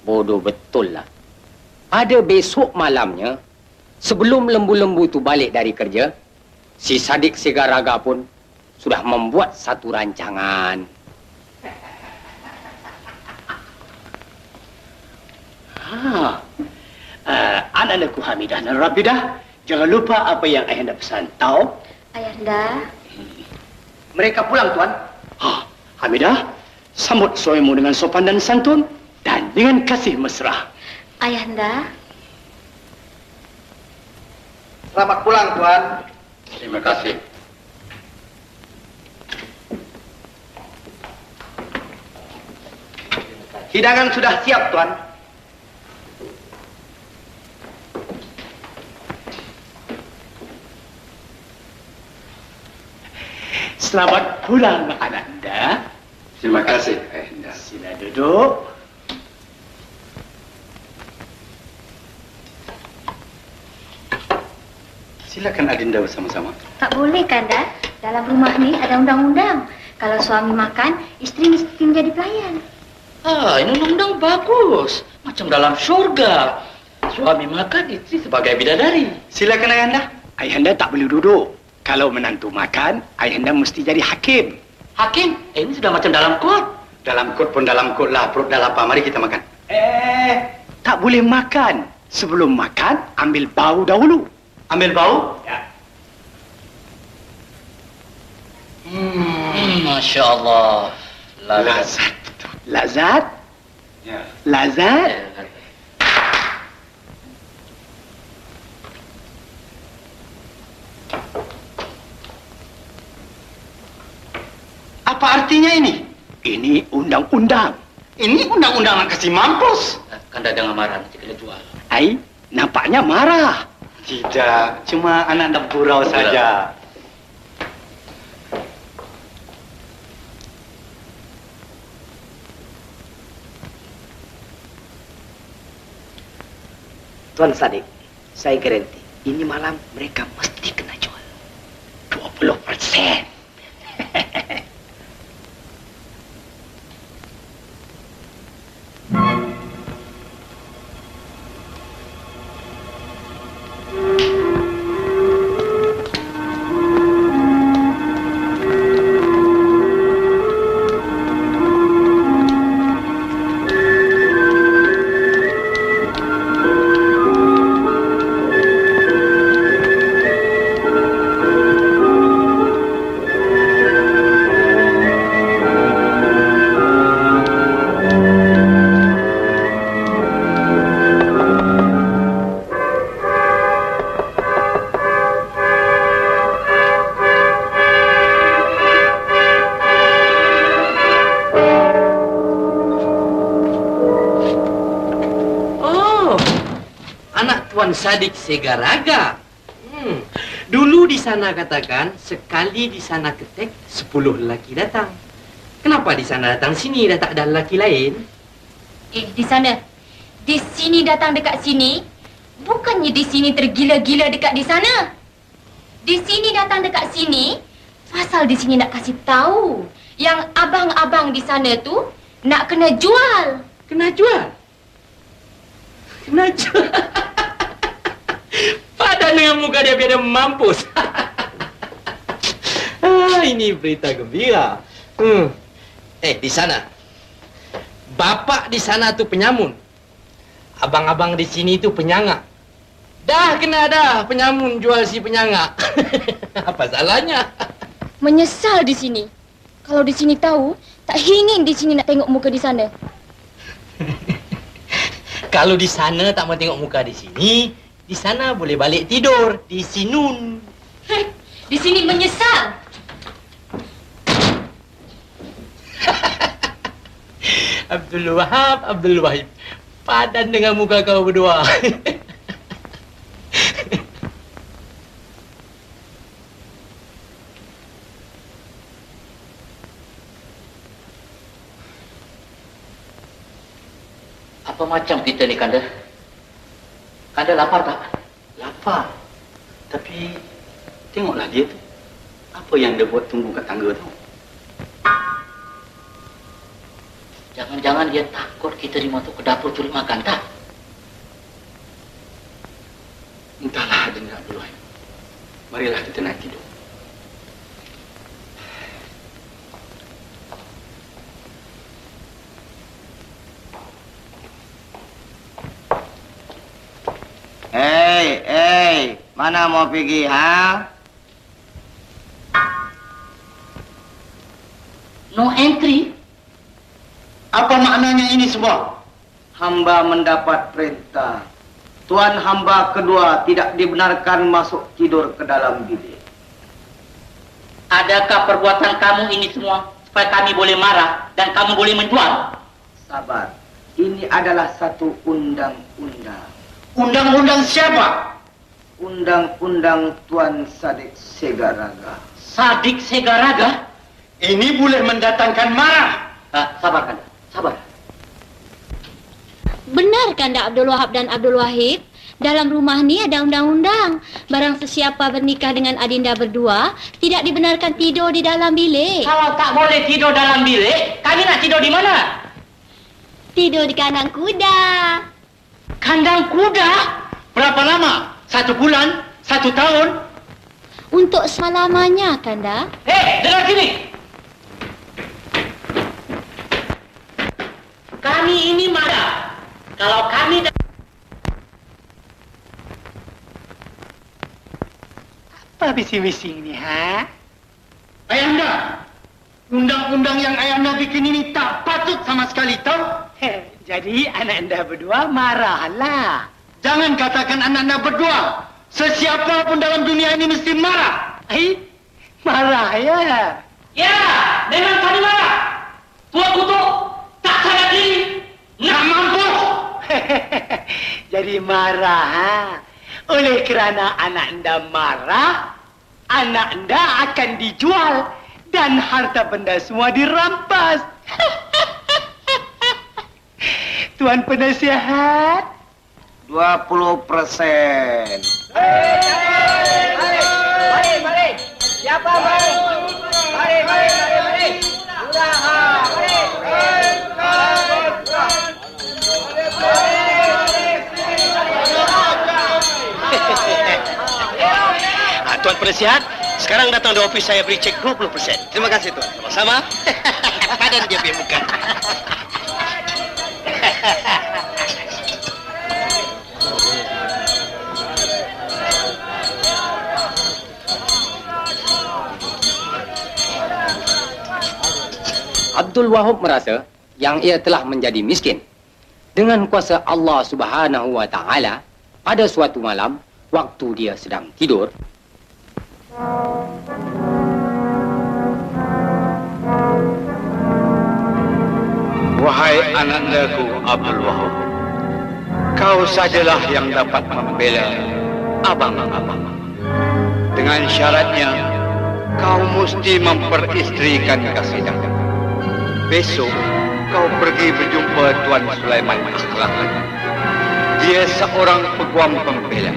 Bodoh betul lah. Pada besok malamnya, sebelum lembu-lembu itu balik dari kerja, si Sadik Segaraga pun sudah membuat satu rancangan. Ha. Uh, anak-anakku Hamidah dan Rabidah, jangan lupa apa yang ayah anda pesan. Tahu? Ayahanda, Mereka pulang, Tuan. Ha, Hamidah, sambut suamimu dengan sopan dan santun dan dengan kasih mesra. Ayahanda, Selamat pulang, Tuan. Terima kasih. Hidangan sudah siap, Tuan. Selamat pulang, Ananda. Terima kasih, Ayahanda. Sila duduk. Silakan Adinda bersama-sama. Tak boleh kan, Dad? Dalam rumah ni ada undang-undang. Kalau suami makan, isteri mesti menjadi pelayan. Ah, ini undang-undang bagus. Macam dalam syurga. Suami makan, isteri sebagai bidadari. Silakan Ayahanda. Ayahanda tak boleh duduk. Kalau menantu makan, Ayahanda mesti jadi hakim. Hakim, eh, ini sudah macam dalam kot. Dalam kot pun dalam kot lah. Perut dah lapar. Mari kita makan. Eh, tak boleh makan. Sebelum makan, ambil bau dahulu. Ambil bau? Ya. Hmm, Masya Allah. Lazat. Lazat? Ya. Lazat? Apa artinya ini? Ini undang-undang. Ini undang-undang nak kasih mampus. Kanda jangan marah, nanti kena jual. Ai, nampaknya marah. Tidak, cuma anak nak gurau saja. Tuan Sadik, saya garanti. Ini malam mereka mesti kena jual. 20 persen. Oh, Sadik Segaraga. Hmm. Dulu di sana katakan, sekali di sana ketek, sepuluh lelaki datang. Kenapa di sana datang sini dah tak ada lelaki lain? Eh, di sana. Di sini datang dekat sini. Bukannya di sini tergila-gila dekat di sana. Di sini datang dekat sini. Pasal di sini nak kasih tahu. Yang abang-abang di sana tu nak kena jual. Kena jual? Kena jual? Padan dengan muka dia biar dia mampus. ah, ini berita gembira. Hmm. Eh, di sana. Bapak di sana tu penyamun. Abang-abang di sini tu penyangak. Dah kena dah penyamun jual si penyangak. Apa salahnya? Menyesal di sini. Kalau di sini tahu, tak ingin di sini nak tengok muka di sana. Kalau di sana tak mau tengok muka di sini, di sana boleh balik tidur di sinun. Di sini menyesal. Abdul Wahab, Abdul Wahid. Padan dengan muka kau berdua. Apa macam kita ni, Kanda? Kanda lapar tak? Lapar. Tapi tengoklah dia tu. Apa yang dia buat tunggu kat tangga tu? Jangan-jangan dia takut kita lima tu ke dapur curi makan, tak? Entahlah nak dulu. Marilah kita naik tidur. Hei, hei, mana mau pergi, ha? No entry? Apa maknanya ini semua? Hamba mendapat perintah. Tuan hamba kedua tidak dibenarkan masuk tidur ke dalam bilik. Adakah perbuatan kamu ini semua supaya kami boleh marah dan kamu boleh menjual? Sabar. Ini adalah satu undang-undang. Undang-undang siapa? undang-undang Tuan Sadik Segaraga. Sadik Segaraga? Ini boleh mendatangkan marah. Ah, sabar Kanda, sabar. Benar Kanda Abdul Wahab dan Abdul Wahid? Dalam rumah ni ada undang-undang. Barang sesiapa bernikah dengan adinda berdua, tidak dibenarkan tidur di dalam bilik. Kalau tak boleh tidur dalam bilik, kami nak tidur di mana? Tidur di kandang kuda. Kandang kuda? Berapa lama? Satu bulan? Satu tahun? Untuk semalamanya, Kanda. Hei, dengar sini. Kami ini marah. Kalau kami dah... Apa bising-bising ni, ha? Ayahanda, undang-undang yang ayahanda bikin ini tak patut sama sekali, tahu? Heh, jadi anak anda berdua marahlah. Jangan katakan anak anda berdua. Sesiapa pun dalam dunia ini mesti marah. Eh, marah ya? Ya, memang kami marah. Tua kutuk, tak sadar diri. Nak mampu. Jadi marah, ha? Oleh kerana anak anda marah, anak anda akan dijual dan harta benda semua dirampas. Tuan penasihat. 20 persen. Mari, mari. Siapa mari? Mari, mari, mari, mari. Sudah, ha, mari. Ah, Tuan Penasihat, sekarang datang di ofis saya beri cek 20%. Terima kasih, Tuan. Sama-sama. Padan dia punya muka. Abdul Wahab merasa yang ia telah menjadi miskin. Dengan kuasa Allah Subhanahu wa taala, pada suatu malam waktu dia sedang tidur, Wahai anandaku Abdul Wahab, kau sajalah yang dapat membela abang-abang. Dengan syaratnya, kau mesti memperistrikan Kasidah. Besok, kau pergi berjumpa Tuan Sulaiman Akhlak. Dia seorang peguam pembela.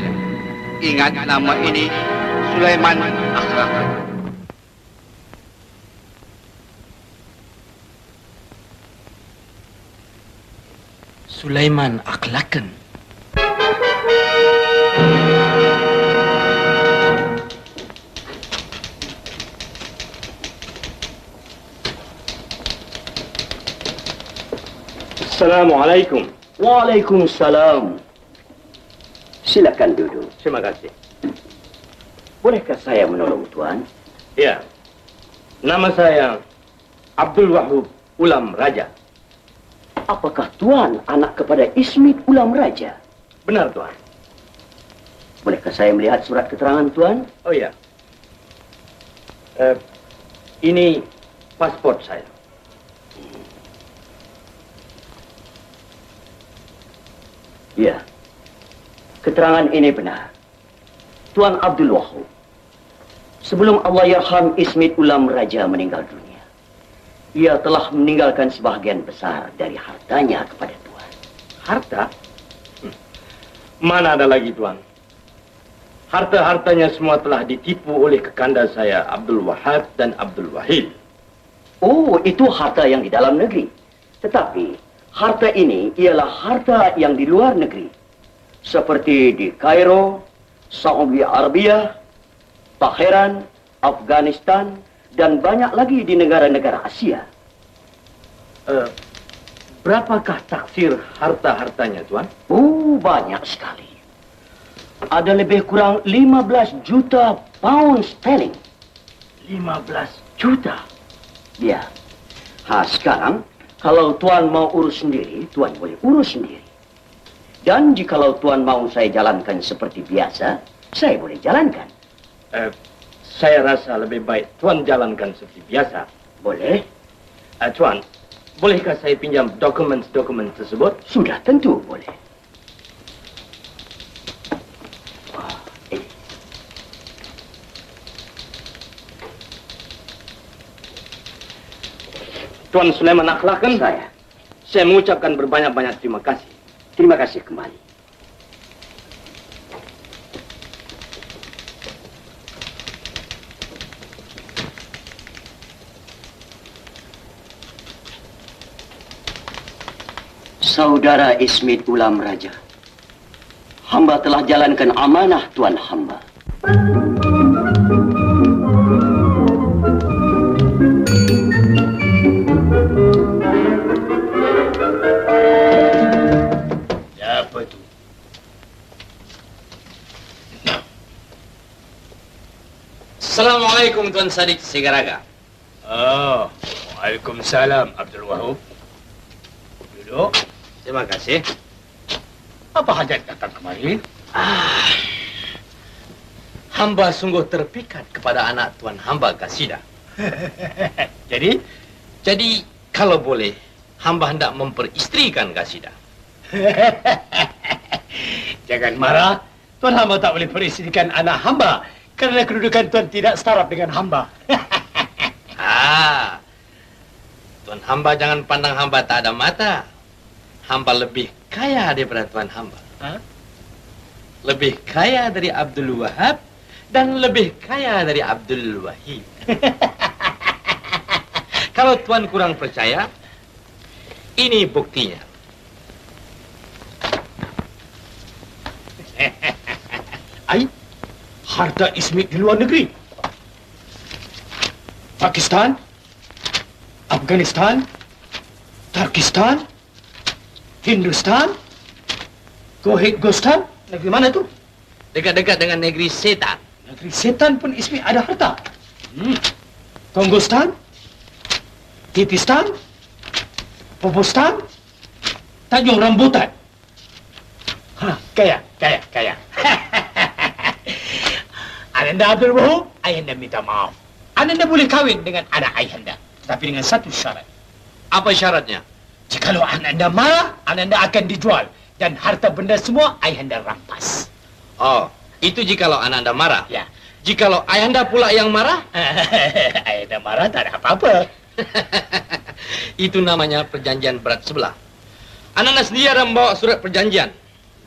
Ingat nama ini, Sulaiman Akhlak. Sulaiman Aklaken. Assalamualaikum. Waalaikumsalam. Silakan duduk. Terima kasih. Bolehkah saya menolong tuan? Ya. Nama saya Abdul Wahub Ulam Raja. Apakah tuan anak kepada Ismit Ulam Raja? Benar, Tuan. Bolehkah saya melihat surat keterangan tuan? Oh ya. Eh, ini pasport saya. Ya. Keterangan ini benar. Tuan Abdul Wahab. Sebelum Allah Yarham Ismit Ulam Raja meninggal dunia, ia telah meninggalkan sebahagian besar dari hartanya kepada Tuan. Harta? Hmm. Mana ada lagi, Tuan? Harta-hartanya semua telah ditipu oleh kekanda saya, Abdul Wahab dan Abdul Wahid. Oh, itu harta yang di dalam negeri. Tetapi, harta ini ialah harta yang di luar negeri. Seperti di Kairo, Saudi Arabia, Tehran, Afghanistan, dan banyak lagi di negara-negara Asia. Uh, berapakah taksir harta-hartanya, Tuan? Oh, banyak sekali. Ada lebih kurang 15 juta pound sterling. 15 juta? Ya. Ha, sekarang, kalau Tuan mau urus sendiri, Tuan boleh urus sendiri. Dan jikalau Tuan mau saya jalankan seperti biasa, saya boleh jalankan. Uh, saya rasa lebih baik Tuan jalankan seperti biasa. Boleh. Uh, Tuan, bolehkah saya pinjam dokumen-dokumen tersebut? Sudah tentu boleh. Tuan Sulaiman akhlakan saya. Saya mengucapkan berbanyak-banyak terima kasih. Terima kasih kembali. Saudara Ismit Ulam Raja, hamba telah jalankan amanah Tuan hamba. Assalamualaikum Tuan Sadiq Sigaraga. Oh, Waalaikumsalam Abdul Wahab. Duduk. Terima kasih. Apa hajat datang kemari? Ah, hamba sungguh terpikat kepada anak Tuan hamba Kasida. Jadi? Jadi, kalau boleh, hamba hendak memperistrikan Kasida. Jangan marah. Tuan hamba tak boleh peristrikan anak hamba kerana kedudukan tuan tidak setara dengan hamba. Ah, Tuan hamba jangan pandang hamba tak ada mata. Hamba lebih kaya daripada Tuan hamba. Ha? Lebih kaya dari Abdul Wahab dan lebih kaya dari Abdul Wahid. Kalau Tuan kurang percaya, ini buktinya. Ai, harta Ismit di luar negeri. Pakistan, Afghanistan, Turkistan, Hindustan, Gohit-Gostan. Negeri mana tu? Dekat-dekat dengan negeri setan. Negeri setan pun Ismit ada harta. Hmm. Tongostan, Titistan, Pobostan, Tanjung Rambutan. Ha, kaya, kaya, kaya. Ananda Abdul Wahab, Ayahanda minta maaf. Ananda boleh kahwin dengan anak Ayahanda. Tapi dengan satu syarat. Apa syaratnya? Jikalau Ananda marah, Ananda akan dijual. Dan harta benda semua Ayahanda rampas. Oh, itu jikalau anak anda marah. Ya. Jikalau ayahanda pula yang marah, Ayahanda marah tak ada apa-apa. itu namanya perjanjian berat sebelah. Anak anda sendiri ada membawa surat perjanjian.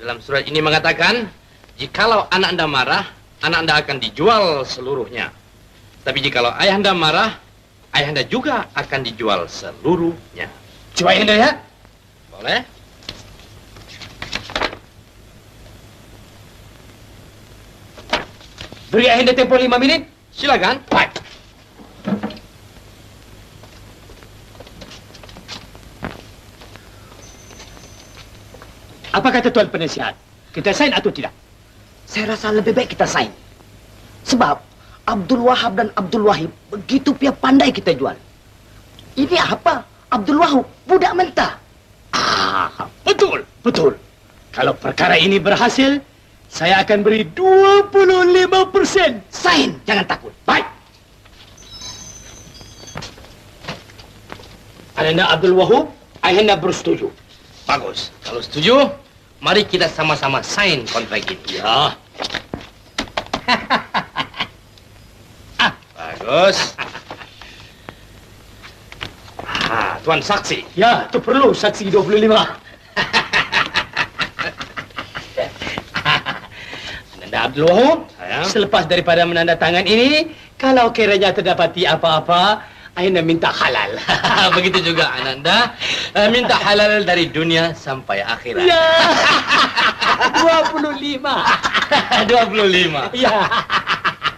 Dalam surat ini mengatakan, jikalau anak anda marah, anak anda akan dijual seluruhnya. Tapi jikalau ayahanda marah, ayahanda juga akan dijual seluruhnya. Coba Ayahanda ya. Boleh? Beri Ayahanda tempoh lima minit. Silakan. Baik. Apa kata Tuan Penasihat? Kita sign atau tidak? Saya rasa lebih baik kita sign. Sebab Abdul Wahab dan Abdul Wahib begitu pia pandai kita jual. Ini apa? Abdul Wahab budak mentah. Ah, betul, betul. Kalau perkara ini berhasil, saya akan beri 25 persen. Sign, jangan takut. Baik. Ayahanda Abdul Wahab, Ayahanda bersetuju. Bagus. Kalau setuju, mari kita sama-sama sign kontrak ini. Ya. Bagus. Ah, Tuan saksi. Ya, itu perlu saksi 25. Ananda Abdul Wahab, Sayang. selepas daripada menandatangan ini, kalau kiranya terdapati apa-apa, Ayahanda minta halal. Begitu juga Ananda eh, minta halal dari dunia sampai akhirat. Ya. 25. 25. Ya.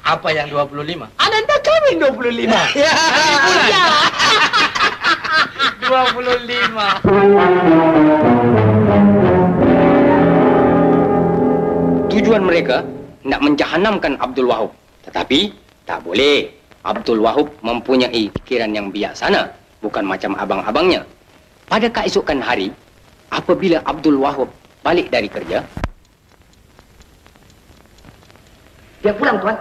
Apa yang 25? Ananda kawin 25. Ya. Ya. 25. Tujuan mereka nak menjahanamkan Abdul Wahab. Tetapi tak boleh. Abdul Wahab mempunyai fikiran yang bijaksana, bukan macam abang-abangnya. Pada keesokan hari, apabila Abdul Wahab balik dari kerja, Dia pulang, Tuan.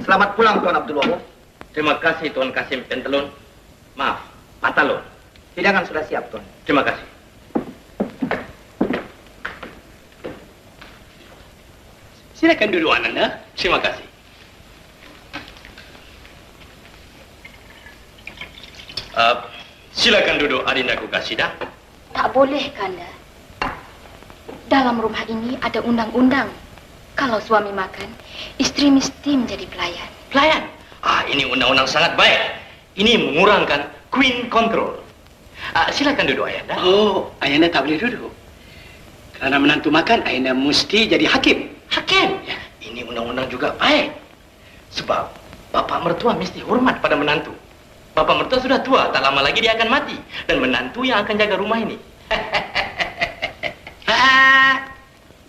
Selamat pulang Tuan Abdul Wahab. terima kasih Tuan Kasim Pentelun. Maaf, Patalun. Hidangan sudah siap Tuan. Terima kasih. Silakan duduk Ananda. Terima kasih. Uh, silakan duduk Adinda Kukasida. Tak boleh, Kanda. Dalam rumah ini ada undang-undang. Kalau suami makan, istri mesti menjadi pelayan. Pelayan? Ah, ini undang-undang sangat baik. Ini mengurangkan queen control. Ah, silakan duduk Ayanda. Oh, Ayanda tak boleh duduk. Kerana menantu makan, Ayanda mesti jadi hakim. Hakim? Ya, ini undang-undang juga baik. Sebab bapak mertua mesti hormat pada menantu. Bapak mertua sudah tua, tak lama lagi dia akan mati. Dan menantu yang akan jaga rumah ini.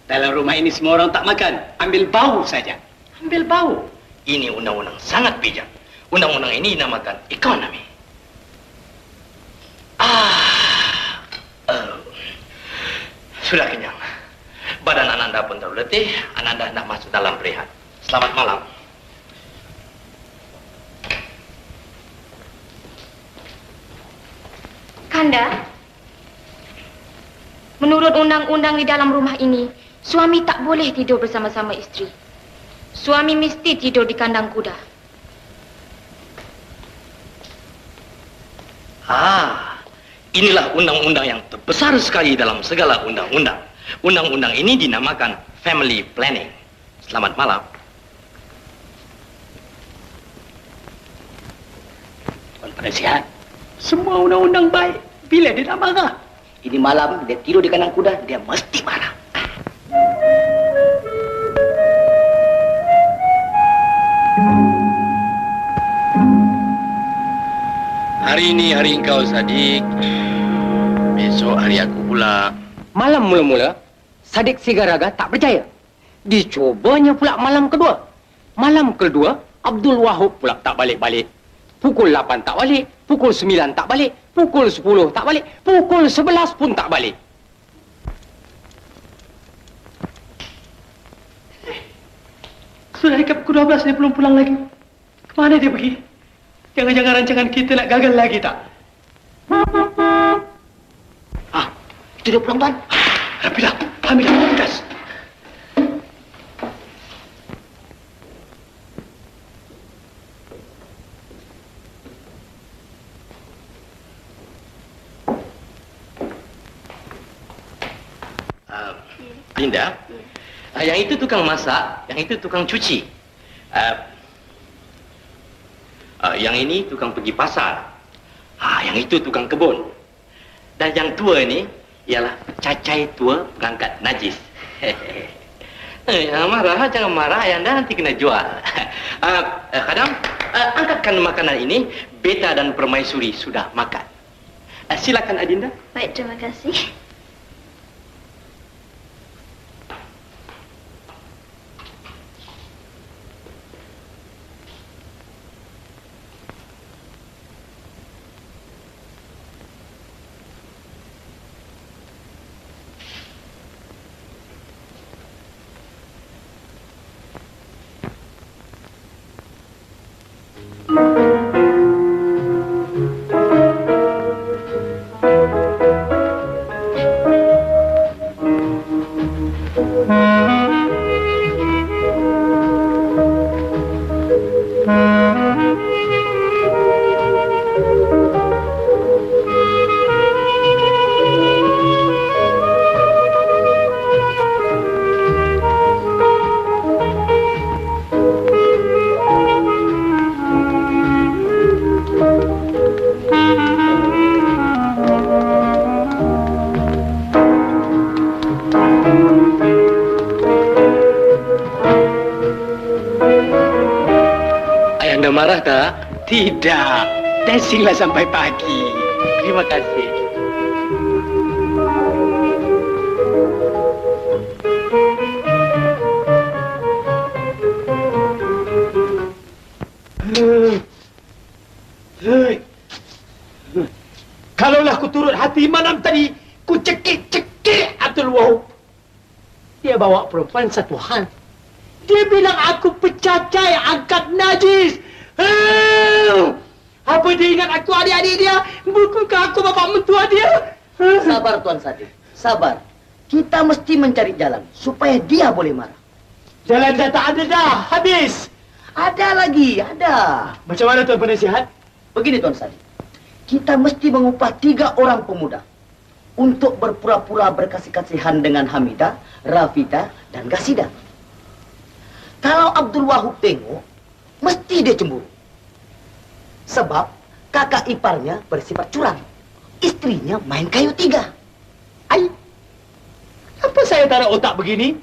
Dalam rumah ini semua orang tak makan. Ambil bau saja. Ambil bau? Ini undang-undang sangat bijak. Undang-undang ini dinamakan ekonomi. Ah, uh, sudah kenyang. Badan Ananda pun terlalu letih. Ananda hendak masuk dalam berehat. Selamat malam. Kanda, menurut undang-undang di dalam rumah ini, suami tak boleh tidur bersama-sama istri. Suami mesti tidur di kandang kuda. Ah, inilah undang-undang yang terbesar sekali dalam segala undang-undang. Undang-undang ini dinamakan family planning. Selamat malam. Tuan Penasihat, semua undang-undang baik. Bila dia tak marah? Ini malam dia tidur di kandang kuda, dia mesti marah. Hari ini hari engkau, Sadik. Besok hari aku pula. Malam mula-mula, Sadik Sigaraga tak percaya. Dicubanya pula malam kedua. Malam kedua, Abdul Wahab pula tak balik-balik. Pukul 8 tak balik, pukul 9 tak balik, pukul 10 tak balik, pukul 11 pun tak balik. Sudah dekat pukul 12 dia belum pulang lagi. Kemana dia pergi? Jangan-jangan rancangan kita nak gagal lagi tak? Ah, itu dia pulang tuan. Rapilah, ambil aktivitas. Uh, Linda, uh, yang itu tukang masak, yang itu tukang cuci. Uh, uh, yang ini tukang pergi pasar. Ah, yang itu tukang kebun. Dan yang tua ini ialah cacai tua perangkat najis. eh, marah, jangan marah. Ayanda nanti kena jual. uh, Kadam, uh, angkatkan makanan ini. Beta dan Permaisuri sudah makan. Uh, silakan Adinda. Baik, terima kasih. Tidak. Dancinglah sampai pagi. Terima kasih. Kalaulah ku turut hati malam tadi, ku cekik-cekik Abdul Wahab. Dia bawa perempuan satu hal. Dia bilang aku pecacai angkat najis. Hei. Apa dia ingat aku adik-adik dia? Bukankah aku bapak mentua dia? Sabar Tuan Sadik, sabar. Kita mesti mencari jalan supaya dia boleh marah. Jalan dah tak ada dah, habis. Ada lagi, ada. Macam mana Tuan Penasihat? Begini Tuan Sadik. kita mesti mengupah tiga orang pemuda untuk berpura-pura berkasih-kasihan dengan Hamidah, Rafida, dan Gasida. Kalau Abdul Wahub tengok, mesti dia cemburu. Sebab kakak iparnya bersifat curang. Istrinya main kayu tiga. Saya taruh otak begini?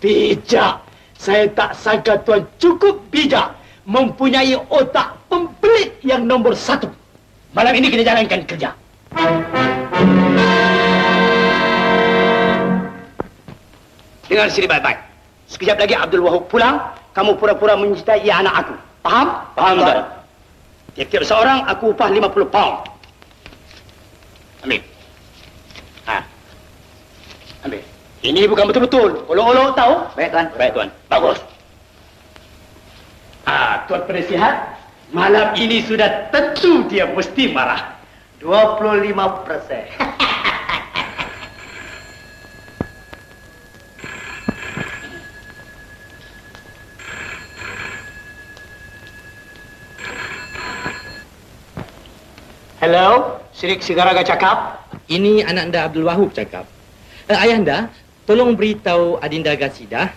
Bijak. Saya tak sangka tuan cukup bijak mempunyai otak pembelit yang nombor satu. Malam ini kita jalankan kerja. Dengar sini baik-baik. Sekejap lagi Abdul Wahab pulang, kamu pura-pura mencintai anak aku. Faham? Faham, Tuan. Tiap-tiap seorang aku upah 50 pound. Ambil. Ha. Ambil. Ini bukan betul-betul. Olok-olok tahu? Baik, Tuan. Baik, Tuan. Bagus. Ah, Tuan penasihat, malam ini sudah tentu dia mesti marah. 25 persen. Hello, Sirik Sigaraga cakap. Ini anak anda Abdul Wahub cakap. Eh, ayahanda, tolong beritahu Adinda Gasidah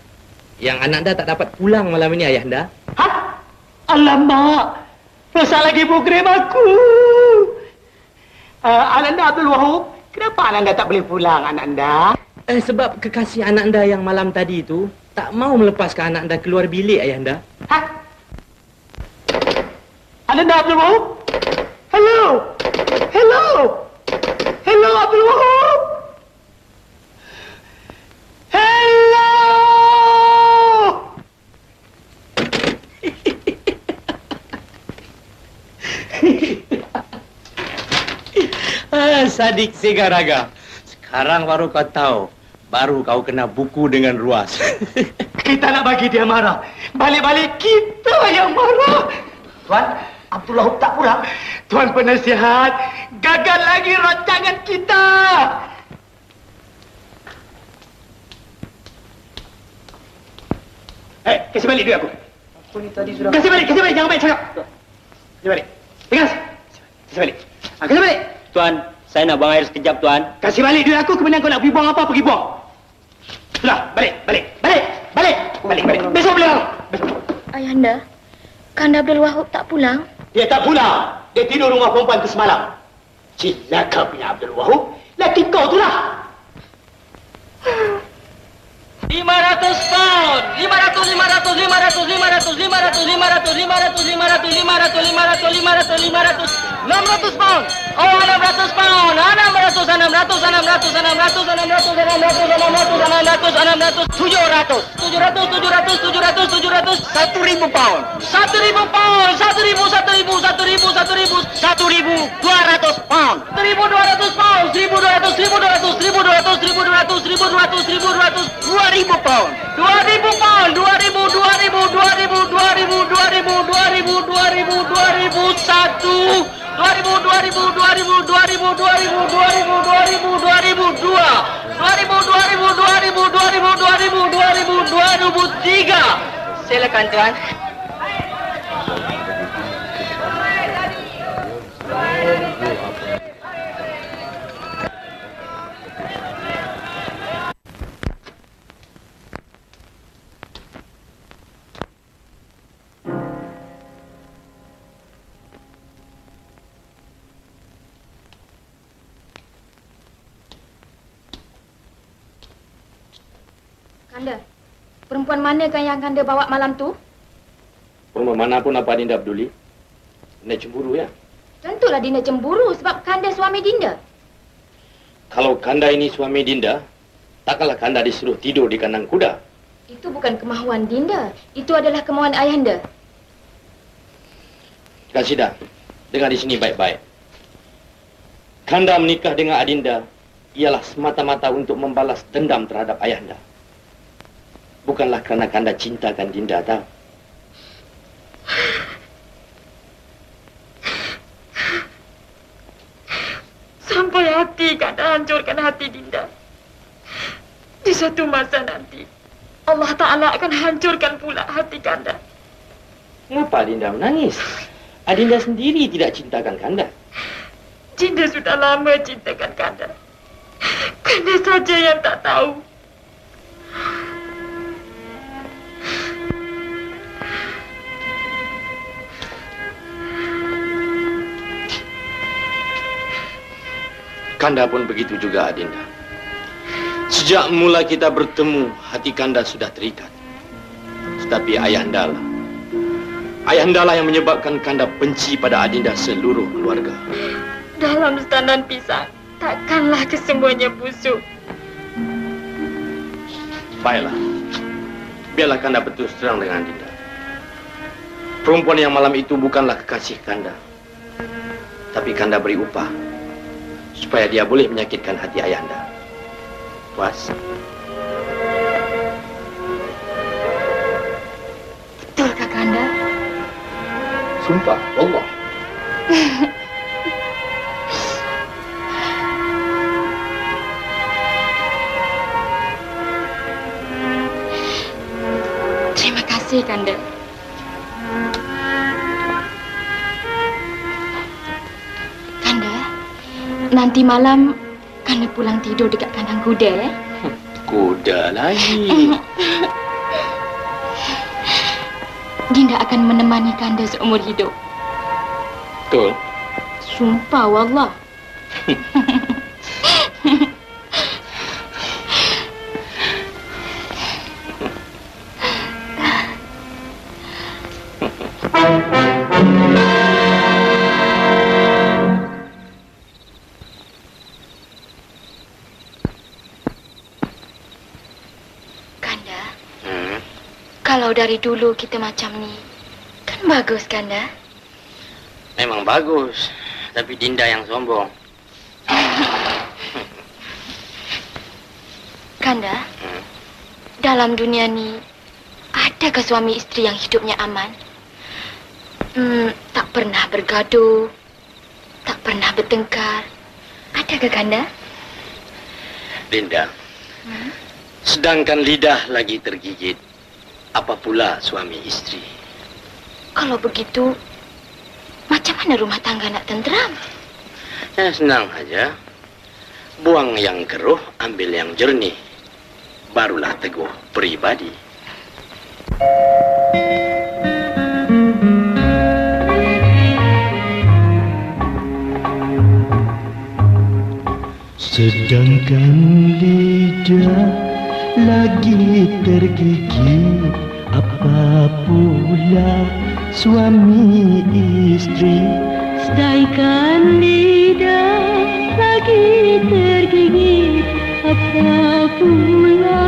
yang anak anda tak dapat pulang malam ini ayahanda. Alamak, rasa lagi program aku. Uh, Ananda Abdul Wahab, kenapa Ananda tak boleh pulang, Ananda? Eh, sebab kekasih anak anda yang malam tadi itu tak mau melepaskan anak anda keluar bilik ayahanda. Ananda Abdul Wahab? Hello? Hello? Hello, Abdul Wahab? Sadik Segaraga. Sekarang baru kau tahu. Baru kau kena buku dengan ruas. Kita nak bagi dia marah. Balik-balik kita yang marah. Tuan, Abdullah tak pulang. Tuan penasihat, gagal lagi rancangan kita. Eh, kasih balik duit aku. Aku ni tadi sudah... Kasih balik, kasih balik. Jangan baik cakap. Kasih balik. Dengar. Kasih balik. Ha, kasih balik. Tuan, saya nak buang air sekejap, Tuan. Kasih balik duit aku, kemudian kau nak pergi buang apa, pergi buang. Sudah, balik, balik, balik, balik, balik, balik. Besok pulang. Ayahanda, Kanda Abdul Wahab tak pulang? Dia tak pulang. Dia tidur rumah perempuan tu semalam. Cilaka punya Abdul Wahab. Laki kau tu lah. 500 pound 500 500 500 500 500 500 500 500 500 500 500 500 600 pound oh 600 pound 600 600 600 600 600 600 600 600 600 700 700 700 700 700 1000 pound 1000 pound 1000 1000 1000 1000 dua 1200 pound 1200 pound 1200 1200 1200 1200 1200 1200 1200 2000 2000 pound 2000 pound 2000 2000 2000 2000 2000 2000 dua 2000 2000 2000 2000 2000 2000 ribu, 2000 2000 2000 2000 2000 dua ribu, dua ribu, dua ribu, dua ribu, dua ribu, dua ribu, dua ribu dua. 2000 2000 2000 2000 2000 2000 2000 2000 2000 2000 2000 2000 2000 2000 2000 2000 2000 perempuan manakah yang Kanda bawa malam tu? Rumah mana pun apa Dinda peduli. Dinda cemburu ya. Tentulah Dinda cemburu sebab Kanda suami Dinda. Kalau Kanda ini suami Dinda, takkanlah Kanda disuruh tidur di kandang kuda. Itu bukan kemahuan Dinda. Itu adalah kemahuan Ayahanda. Kasida, dengar di sini baik-baik. Kanda menikah dengan Adinda ialah semata-mata untuk membalas dendam terhadap ayahanda. Bukanlah kerana Kanda cintakan Dinda, tahu? Sampai hati Kanda hancurkan hati Dinda. Di suatu masa nanti, Allah Ta'ala akan hancurkan pula hati Kanda. Mengapa Adinda menangis? Adinda sendiri tidak cintakan Kanda. Dinda sudah lama cintakan Kanda. Kanda saja yang tak tahu. Kanda pun begitu juga Adinda. Sejak mula kita bertemu, hati Kanda sudah terikat. Tetapi Ayahanda lah. Ayahanda lah yang menyebabkan Kanda benci pada Adinda seluruh keluarga. Dalam setandan pisang, takkanlah kesemuanya busuk. Baiklah. Biarlah Kanda berterus terang dengan Adinda. Perempuan yang malam itu bukanlah kekasih Kanda. Tapi Kanda beri upah supaya dia boleh menyakitkan hati Ayahanda. Puas? Betulkah Kanda? Sumpah, Allah. Terima kasih Kanda. Nanti malam Kanda pulang tidur dekat kandang kuda eh? Kuda lagi. Dinda akan menemani Kanda seumur hidup. Betul. Sumpah wallah. kalau dari dulu kita macam ni, kan bagus Kanda? Memang bagus. Tapi Dinda yang sombong. Kanda, dalam dunia ni, adakah suami isteri yang hidupnya aman? Hmm, tak pernah bergaduh, tak pernah bertengkar. Adakah Kanda? Dinda, sedangkan lidah lagi tergigit, apa pula suami istri? Kalau begitu, macam mana rumah tangga nak tenteram? Ya, senang aja. Buang yang keruh, ambil yang jernih. Barulah teguh pribadi. Sedangkan lidah lagi tergigit Apa pula suami istri? Sedangkan lidah lagi tergigit Apa pula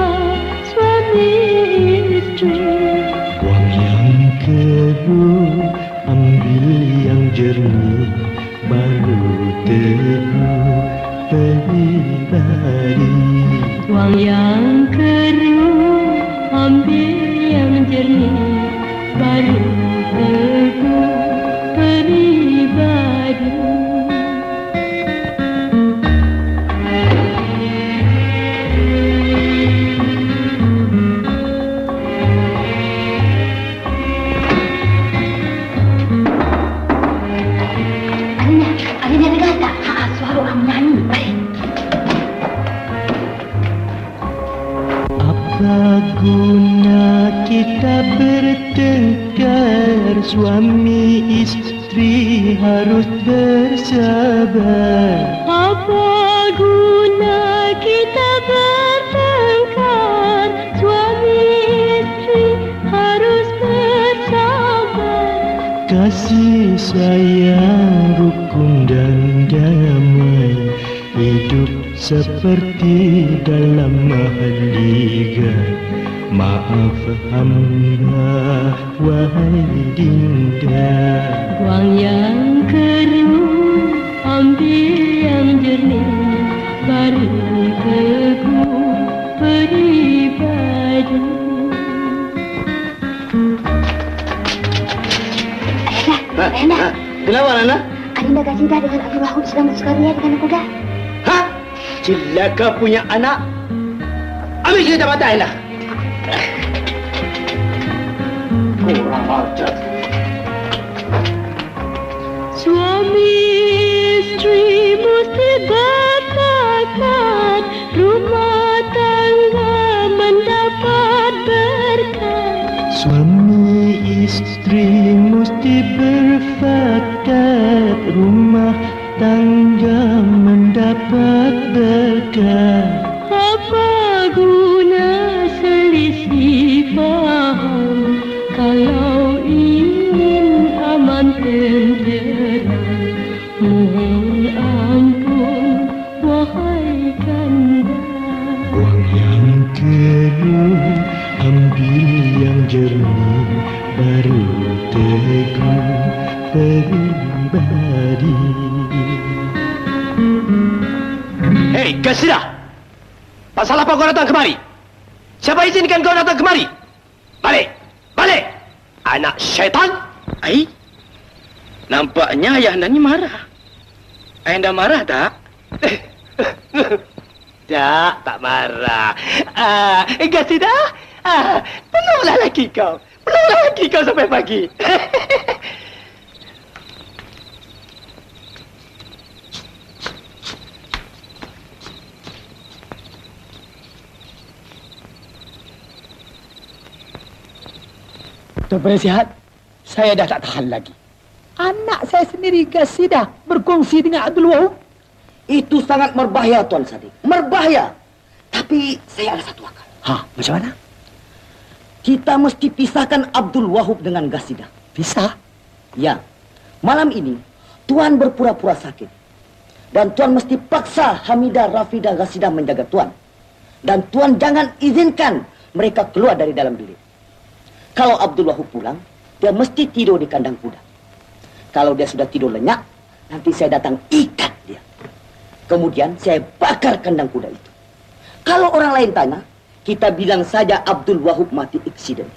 suami istri? Buang yang keruh Ambil yang jernih Baru teguh Tuang yang keruh Ambil yang jernih Suami istri harus bersabar. Apa guna kita bertengkar? Suami istri harus bersabar. Kasih sayang rukun dan damai. Hidup seperti dalam mahliga Maaf hamba wahai dinda Buang yang keruh Ambil yang jernih Baru teguh pribadi Alina, Kenapa, Nana? Alina dah cinta dengan Abdul Wahid sedang bersukaria dengan kuda. Ha? Celaka punya anak. Ambil kereta mata Ayla. Kurang ajar. Suami istri mesti katakan rumah tangga mendapat berkat. Suami istri mesti berfakat rumah tangga mendapat berkat. Keruh Ambil yang jernih Baru teguh peribadi Hei, Gasida! Pasal apa kau datang kemari? Siapa izinkan kau datang kemari? Balik! Balik! Anak syaitan! Ai, nampaknya ayah anda ni marah. Ayah anda marah tak? tak, tak marah. Ah, Gasida, ah, peluklah laki kau. Peluklah laki kau sampai pagi. Tuan Penasihat, saya dah tak tahan lagi. Anak saya sendiri Gasidah berkongsi dengan Abdul Wahab. Itu sangat berbahaya Tuan Sadiq. Berbahaya. Tapi saya ada satu akal. Ha, macam mana? Kita mesti pisahkan Abdul Wahab dengan Gasidah. Pisah? Ya. Malam ini, Tuan berpura-pura sakit. Dan Tuan mesti paksa Hamidah, Rafidah, Gasidah menjaga Tuan. Dan Tuan jangan izinkan mereka keluar dari dalam bilik. Kalau Abdul Wahab pulang, dia mesti tidur di kandang kuda. Kalau dia sudah tidur lenyap, nanti saya datang ikat dia. Kemudian saya bakar kandang kuda itu. Kalau orang lain tanya, kita bilang saja Abdul Wahab mati eksiden.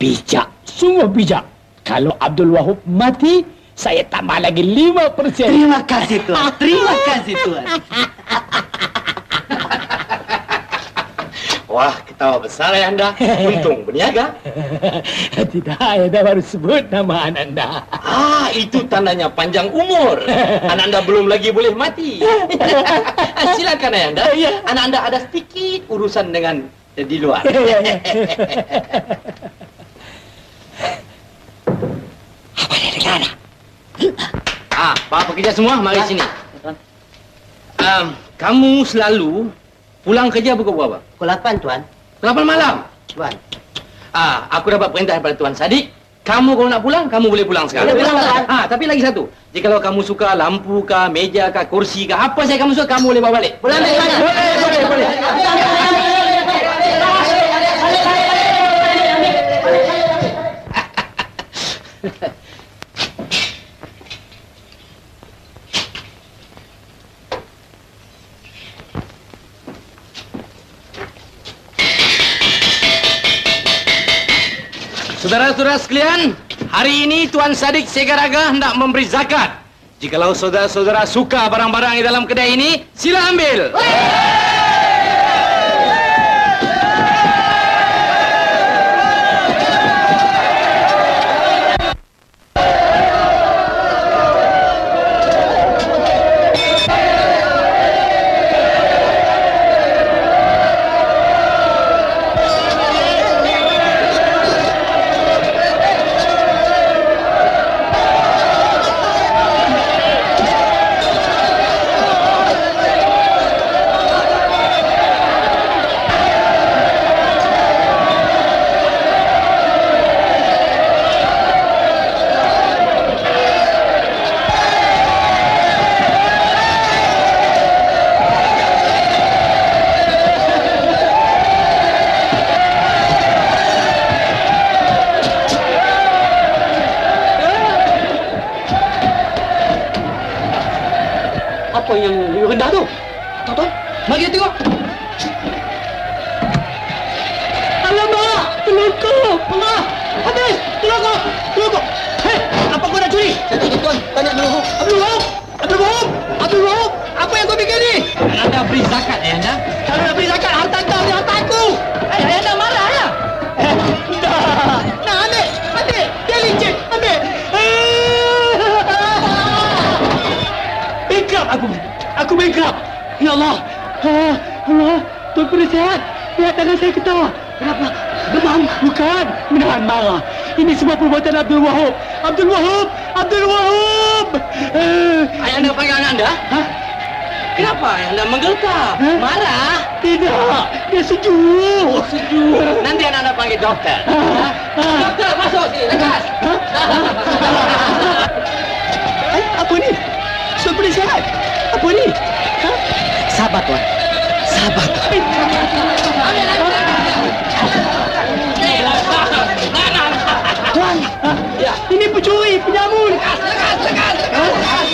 Bijak, sungguh bijak. Kalau Abdul Wahab mati, saya tambah lagi 5%. Terima kasih Tuan. Terima kasih Tuan. Wah, ketawa besar ya anda. Untung berniaga. Tidak, Anda baru sebut nama anak anda. Ah, itu tandanya panjang umur. Anak anda belum lagi boleh mati. Silakan ayah anda. Anak anda ada sedikit urusan dengan eh, di luar. Apa dia dengar? Ah, Pak pekerja semua, mari sini. Um, kamu selalu pulang kerja pukul berapa? Pukul 8, Tuan. Pukul 8 malam? Tuan. Ah, aku dapat perintah daripada Tuan Sadik. Kamu kalau nak pulang, kamu boleh pulang sekarang. Boleh pulang, Tuan. Ah, tapi lagi satu. Jika kamu suka lampu kah, meja kah, kursi kah, apa saja kamu suka, kamu boleh bawa balik. Boleh ambil mana? Boleh, boleh, boleh. Saudara-saudara sekalian, hari ini Tuan Sadik Segaraga hendak memberi zakat. Jikalau saudara-saudara suka barang-barang di dalam kedai ini, sila ambil. Apa yang lebih rendah tu? Tuan-tuan, mari kita tengok. Alamak, teloko. Allah, habis. Teloko, teloko. Hei, apa kau nak curi? Saya tak Tuan. Tanya Abdul Wahab. Abdul Wahab, Abdul Wahab, Abdul Wahab. Apa yang kau fikir ni? Anda beri zakat ya anda? Kalau nak beri zakat, harta kau ni harta aku. Aku bankrupt. Ya Allah. Ah, Allah. Tuan Penasihat, lihat tangan saya ketawa. Kenapa? Demam? Bukan. Menahan marah. Ini semua perbuatan Abdul Wahab. Abdul Wahab! Abdul Wahab! Eh, Ayah anda panggil anak anda? Hah? Kenapa ayah anda menggeltar? Marah? Tidak. Dia sejuk. Sejuk. Nanti anak anda panggil dokter. Ah, Dokter, masuk sini. Lekas. Eh, apa ni? Surat penasihat. Apa ni? Sabar tuan. Sabar tuan. Tuan, ini pencuri, penyamun. Eh,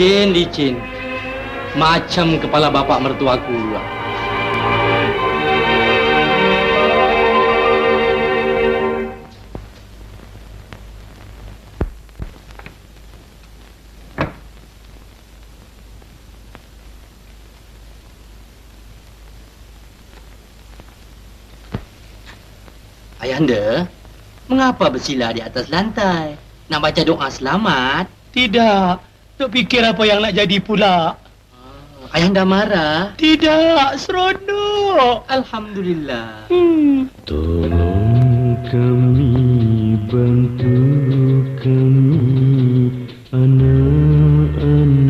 Licin, licin. Macam kepala bapak mertuaku juga. Ayahanda, mengapa bersila di atas lantai? Nak baca doa selamat? Tidak. Tok fikir apa yang nak jadi pula. Ayahanda marah? Tidak, seronok. Alhamdulillah. Hmm. Tolong kami bantu kami anak-anak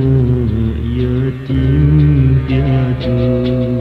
yatim piatu.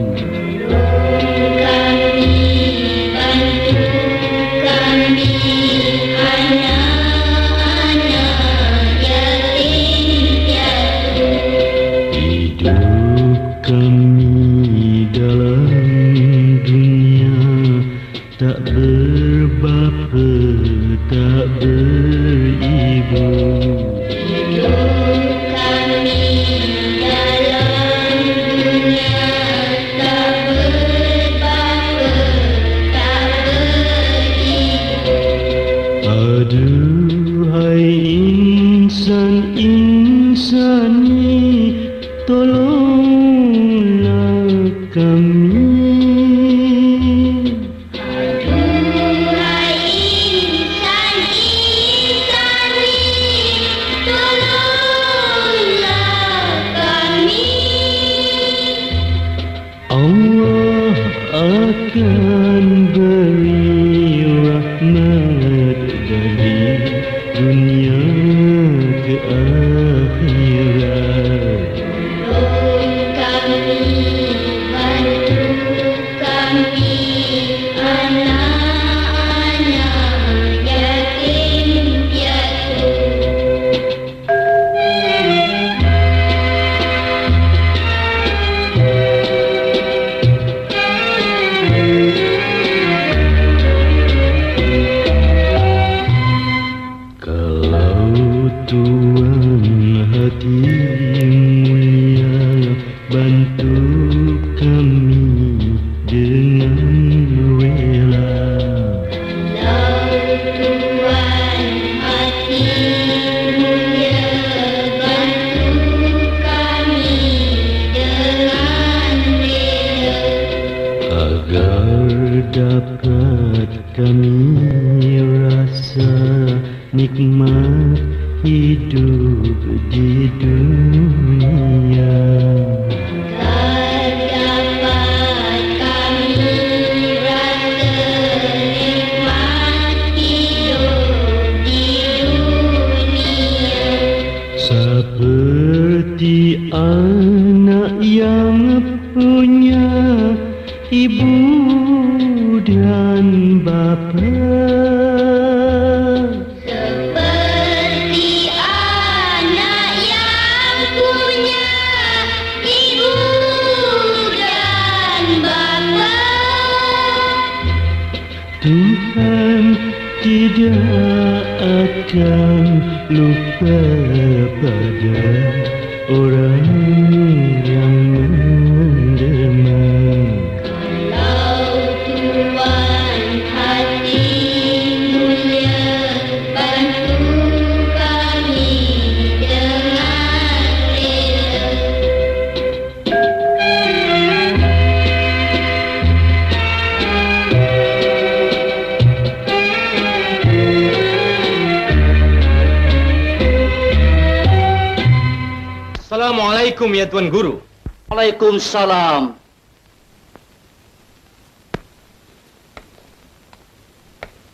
Waalaikumsalam.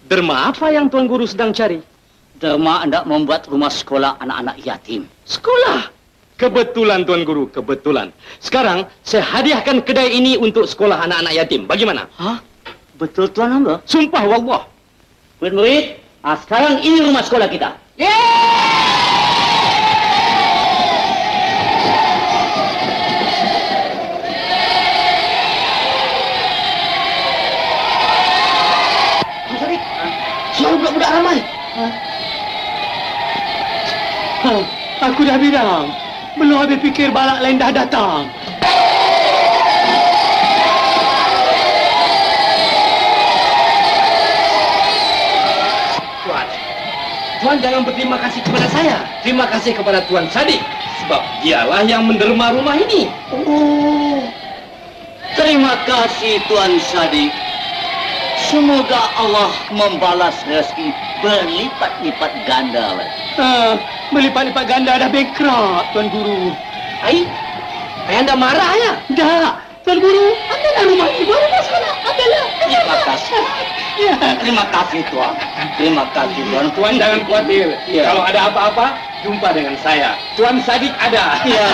Derma apa yang Tuan Guru sedang cari? Derma hendak membuat rumah sekolah anak-anak yatim. Sekolah? Kebetulan Tuan Guru, kebetulan. Sekarang saya hadiahkan kedai ini untuk sekolah anak-anak yatim. Bagaimana? Hah? Betul Tuan Hamba? Sumpah wallah. Murid-murid, ah, sekarang ini rumah sekolah kita. Aku dah bilang. Belum habis fikir balak lain dah datang. Tuan, Tuan jangan berterima kasih kepada saya. Terima kasih kepada Tuan Sadik. Sebab dialah yang menderma rumah ini. Oh, terima kasih Tuan Sadik. Semoga Allah membalas rezeki berlipat-lipat ganda. Ha, berlipat-lipat ganda dah bankrupt, Tuan Guru. Ai, ayah anda marah ya? Dah, Tuan Guru. Adalah rumah baru rumah sekolah. Adalah. Terima kasih. Ya. Terima kasih Tuan. Terima kasih Tuan. Tuan jangan khawatir. Ya. Kalau ada apa-apa, jumpa dengan saya. Tuan Sadik ada. Ya.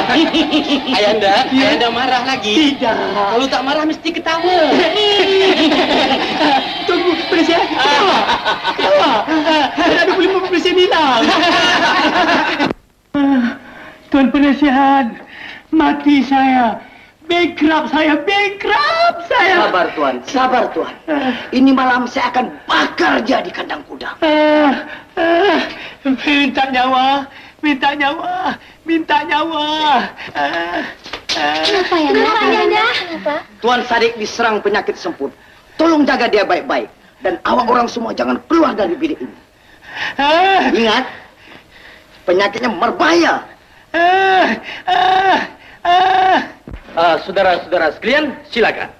Ayanda, Ya. Ayanda marah lagi. Tidak. Kalau tak marah mesti ketawa. Tunggu, presiden. Ketawa. Ketawa. Ada boleh presiden hilang. Tuan penasihat, mati saya. Bankrupt saya, bankrupt saya. Sabar Tuan, sabar Tuan. Ini malam saya akan bakar dia di kandang kuda. Ah, ah, minta nyawa, minta nyawa, minta nyawa. Ah, ah. Kenapa ya, Kenapa ya, Kenapa? Tuan Sadik diserang penyakit semput. Tolong jaga dia baik-baik. Dan awak orang semua jangan keluar dari bilik ini. Ah, Ingat, penyakitnya berbahaya. ah, ah, ah. Ah, saudara-saudara sekalian, silakan.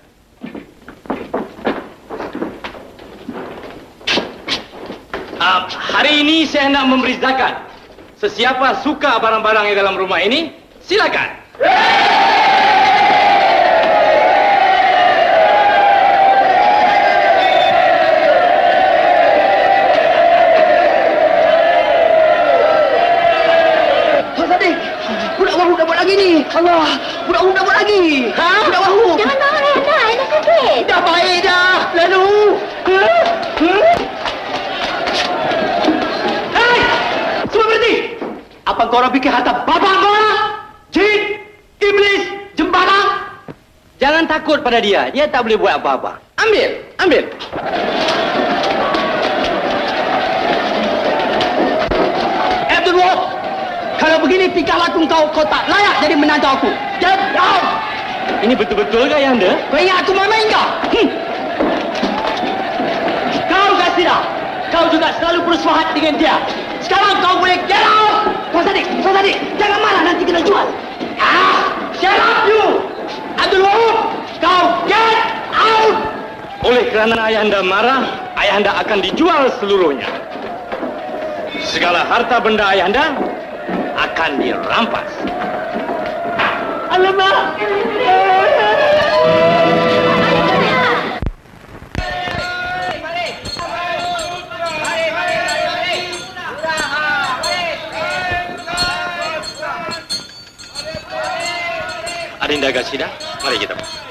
Ah, hari ini saya hendak memberi zakat. Sesiapa suka barang-barang yang dalam rumah ini, silakan. Tuan Sadik, budak wahu dah buat lagi ni. Allah, budak dah buat lagi. Ha? Budak wahu. Jangan marah, Ayanda. Ayanda sakit. Dah baik dah. Lalu. Hei! Semua berhenti! Apa kau orang fikir harta bapak kau? Jin, iblis, jembara? Jangan takut pada dia. Dia tak boleh buat apa-apa. Ambil, ambil. Kalau begini tingkah laku kau, kau tak layak jadi menantu aku. Get down! Ini betul-betul ke yang anda? Kau ingat aku main-main kau? Hmm. Kau kau juga selalu bersuahat dengan dia. Sekarang kau boleh get out! Tuan Sadik, Tuan Sadik, jangan marah nanti kena jual. Ah, shut up you! Abdul Wahab, kau get out! Oleh kerana ayahanda marah, ayahanda akan dijual seluruhnya. Segala harta benda ayahanda akan dirampas. Alamak. Adinda Gasida, mari kita.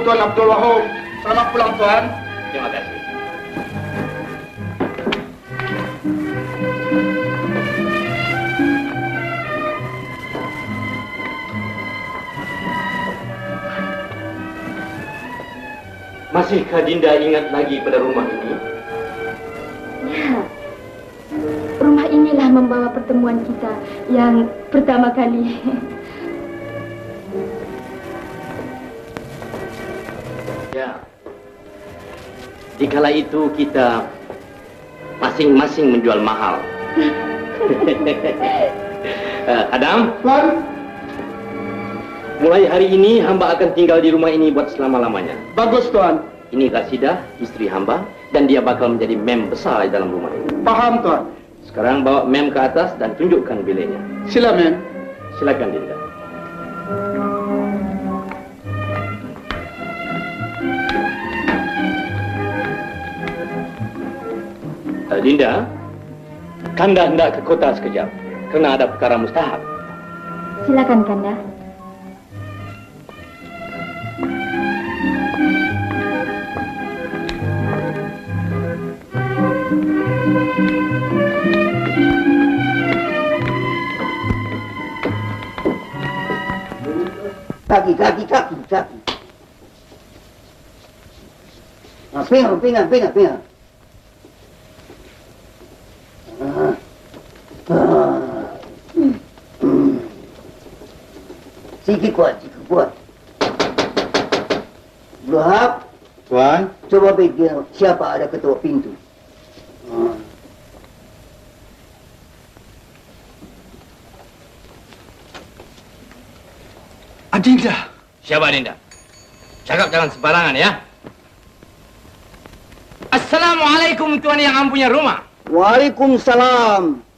Tuan Abdul Wahab. Selamat pulang, Tuan. Terima kasih. Masihkah Dinda ingat lagi pada rumah ini? Ya. Rumah inilah membawa pertemuan kita yang pertama kali. kala itu kita masing-masing menjual mahal. Eh, Adam? Tuan. Mulai hari ini hamba akan tinggal di rumah ini buat selama-lamanya. Bagus, Tuan. Ini Rasidah, istri hamba, dan dia bakal menjadi mem besar di dalam rumah ini. Paham, Tuan. Sekarang bawa mem ke atas dan tunjukkan biliknya. Sila, Mem. Silakan, Dinda. Eh, Dinda, Kanda hendak ke kota sekejap kerana ada perkara mustahab. Silakan, Kanda. Kaki, kaki, kaki, kaki. Ah, pengang, pengang, pengang, pengang. Ah. Ah. Hmm. Sikit kuat, sikit kuat. Berhab, Tuan, coba pikir siapa ada ketua pintu. Adinda. Siapa Adinda? Cakap jangan sembarangan ya. Assalamualaikum tuan yang ampunya rumah. Waalaikumsalam.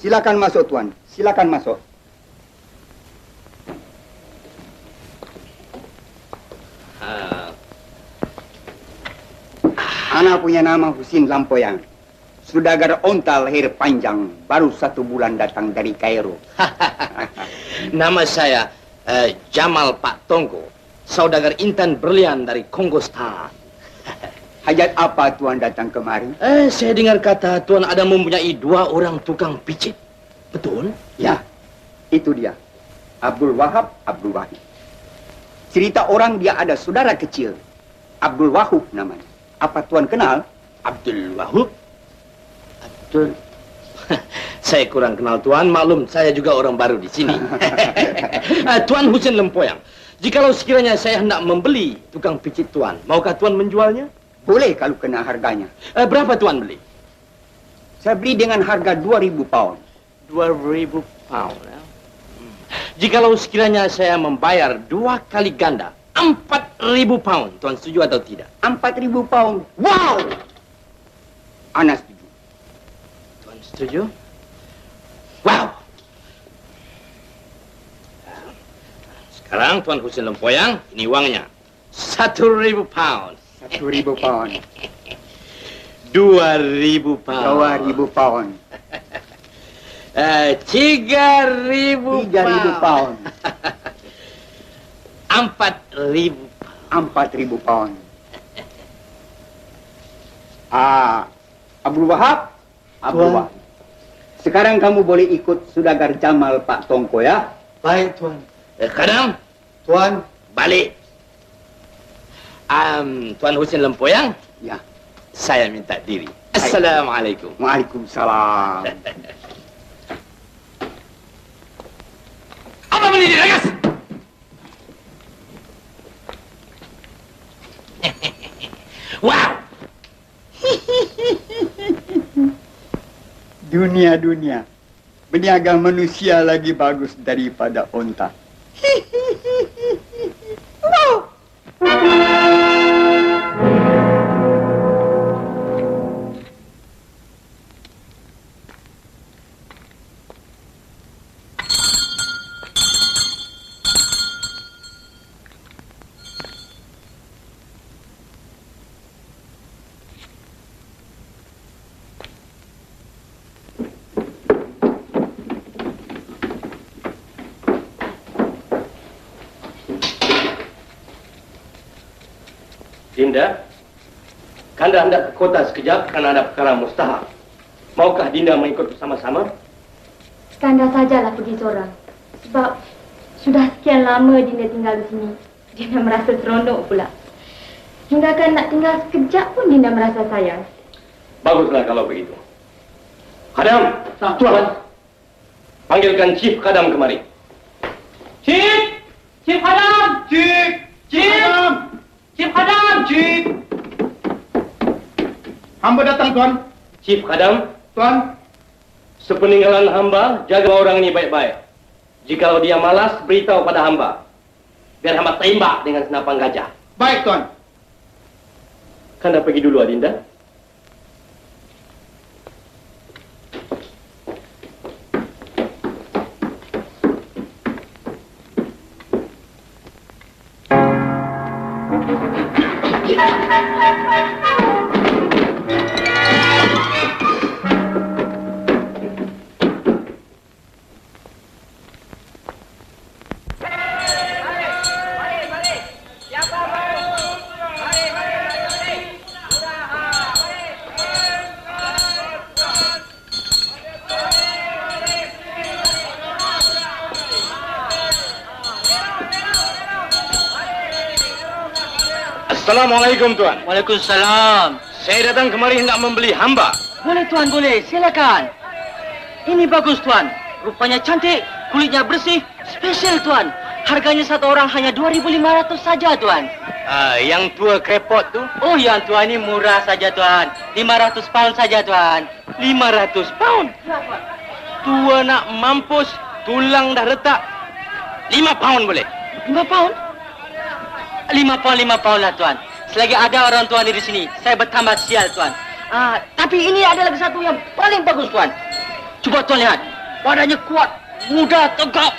Silakan masuk tuan. Silakan masuk. Ah, Anak punya nama Husin Lampoyang. Sudagar onta lahir panjang, baru satu bulan datang dari Kairo. Nama saya eh, Jamal Pak Tonggo, saudagar intan berlian dari Kongo Stan. Hajat apa tuan datang kemari? Eh, saya dengar kata tuan ada mempunyai dua orang tukang pijit. Betul? Ya, itu dia. Abdul Wahab, Abdul Wahid. Cerita orang dia ada saudara kecil. Abdul Wahub namanya. Apa tuan kenal? Abdul Wahub? Abdul... saya kurang kenal tuan, maklum saya juga orang baru di sini. Eh, tuan Husin Lempoyang, jikalau sekiranya saya hendak membeli tukang pijit tuan, maukah tuan menjualnya? Boleh kalau kena harganya. Eh, berapa tuan beli? Saya beli dengan harga 2,000 pound. 2,000 pound. Ya? Hmm. Jikalau sekiranya saya membayar dua kali ganda, 4,000 pound, tuan setuju atau tidak? 4,000 pound. Wow! Anak setuju. Tuan setuju? Wow! Sekarang Tuan Husin Lempoyang, ini uangnya. Satu ribu pound. Satu ribu pound. Dua ribu pound. Dua ribu pound. Eh, tiga ribu Tiga ribu pound. Empat ribu. Empat ribu pound. Ah, Abdul Wahab, Abdul. Wahab. Sekarang kamu boleh ikut Sudagar Jamal Pak Tongko ya. baik tuan. Eh, kadang, Tuan, balik. Um, Tuan Husin Lempoyang, Ya. saya minta diri. Assalamualaikum. Waalaikumsalam. Apa beli Ragas? Wow! Dunia-dunia. Berniaga manusia lagi bagus daripada onta. Dinda, Kanda hendak ke kota sekejap kerana ada perkara mustahak. Maukah Dinda mengikut bersama-sama? Kanda sajalah pergi seorang. Sebab sudah sekian lama Dinda tinggal di sini. Dinda merasa seronok pula. Hinggakan nak tinggal sekejap pun Dinda merasa sayang. Baguslah kalau begitu. Kadam, Tuan. Panggilkan Chief Kadam kemari. Chief! Chief Hadam! Chief! Chief! Chief Hadam! Hamba datang, Tuan. Chief Khadam, Tuan. sepeninggalan hamba, jaga orang ini baik-baik. Jikalau dia malas, beritahu pada hamba. Biar hamba tembak dengan senapan gajah. Baik, Tuan. Kanda pergi dulu, Adinda. Assalamualaikum Tuan. Waalaikumsalam. Saya datang kemari hendak membeli hamba. Boleh tuan, boleh. Silakan. Ini bagus tuan. Rupanya cantik, kulitnya bersih, spesial tuan. Harganya satu orang hanya 2.500 saja tuan. Ah, yang tua krepot tu? Oh, yang tua ini murah saja tuan. 500 pound saja tuan. 500 pound. Tua nak mampus, tulang dah retak. 5 pound boleh? 5 pound? 5 pound, 5 pound lah tuan. Selagi ada orang tuan di sini, saya bertambah sial tuan. Ah, tapi ini ada lagi satu yang paling bagus tuan. Cuba tuan lihat. Badannya kuat, muda, tegap.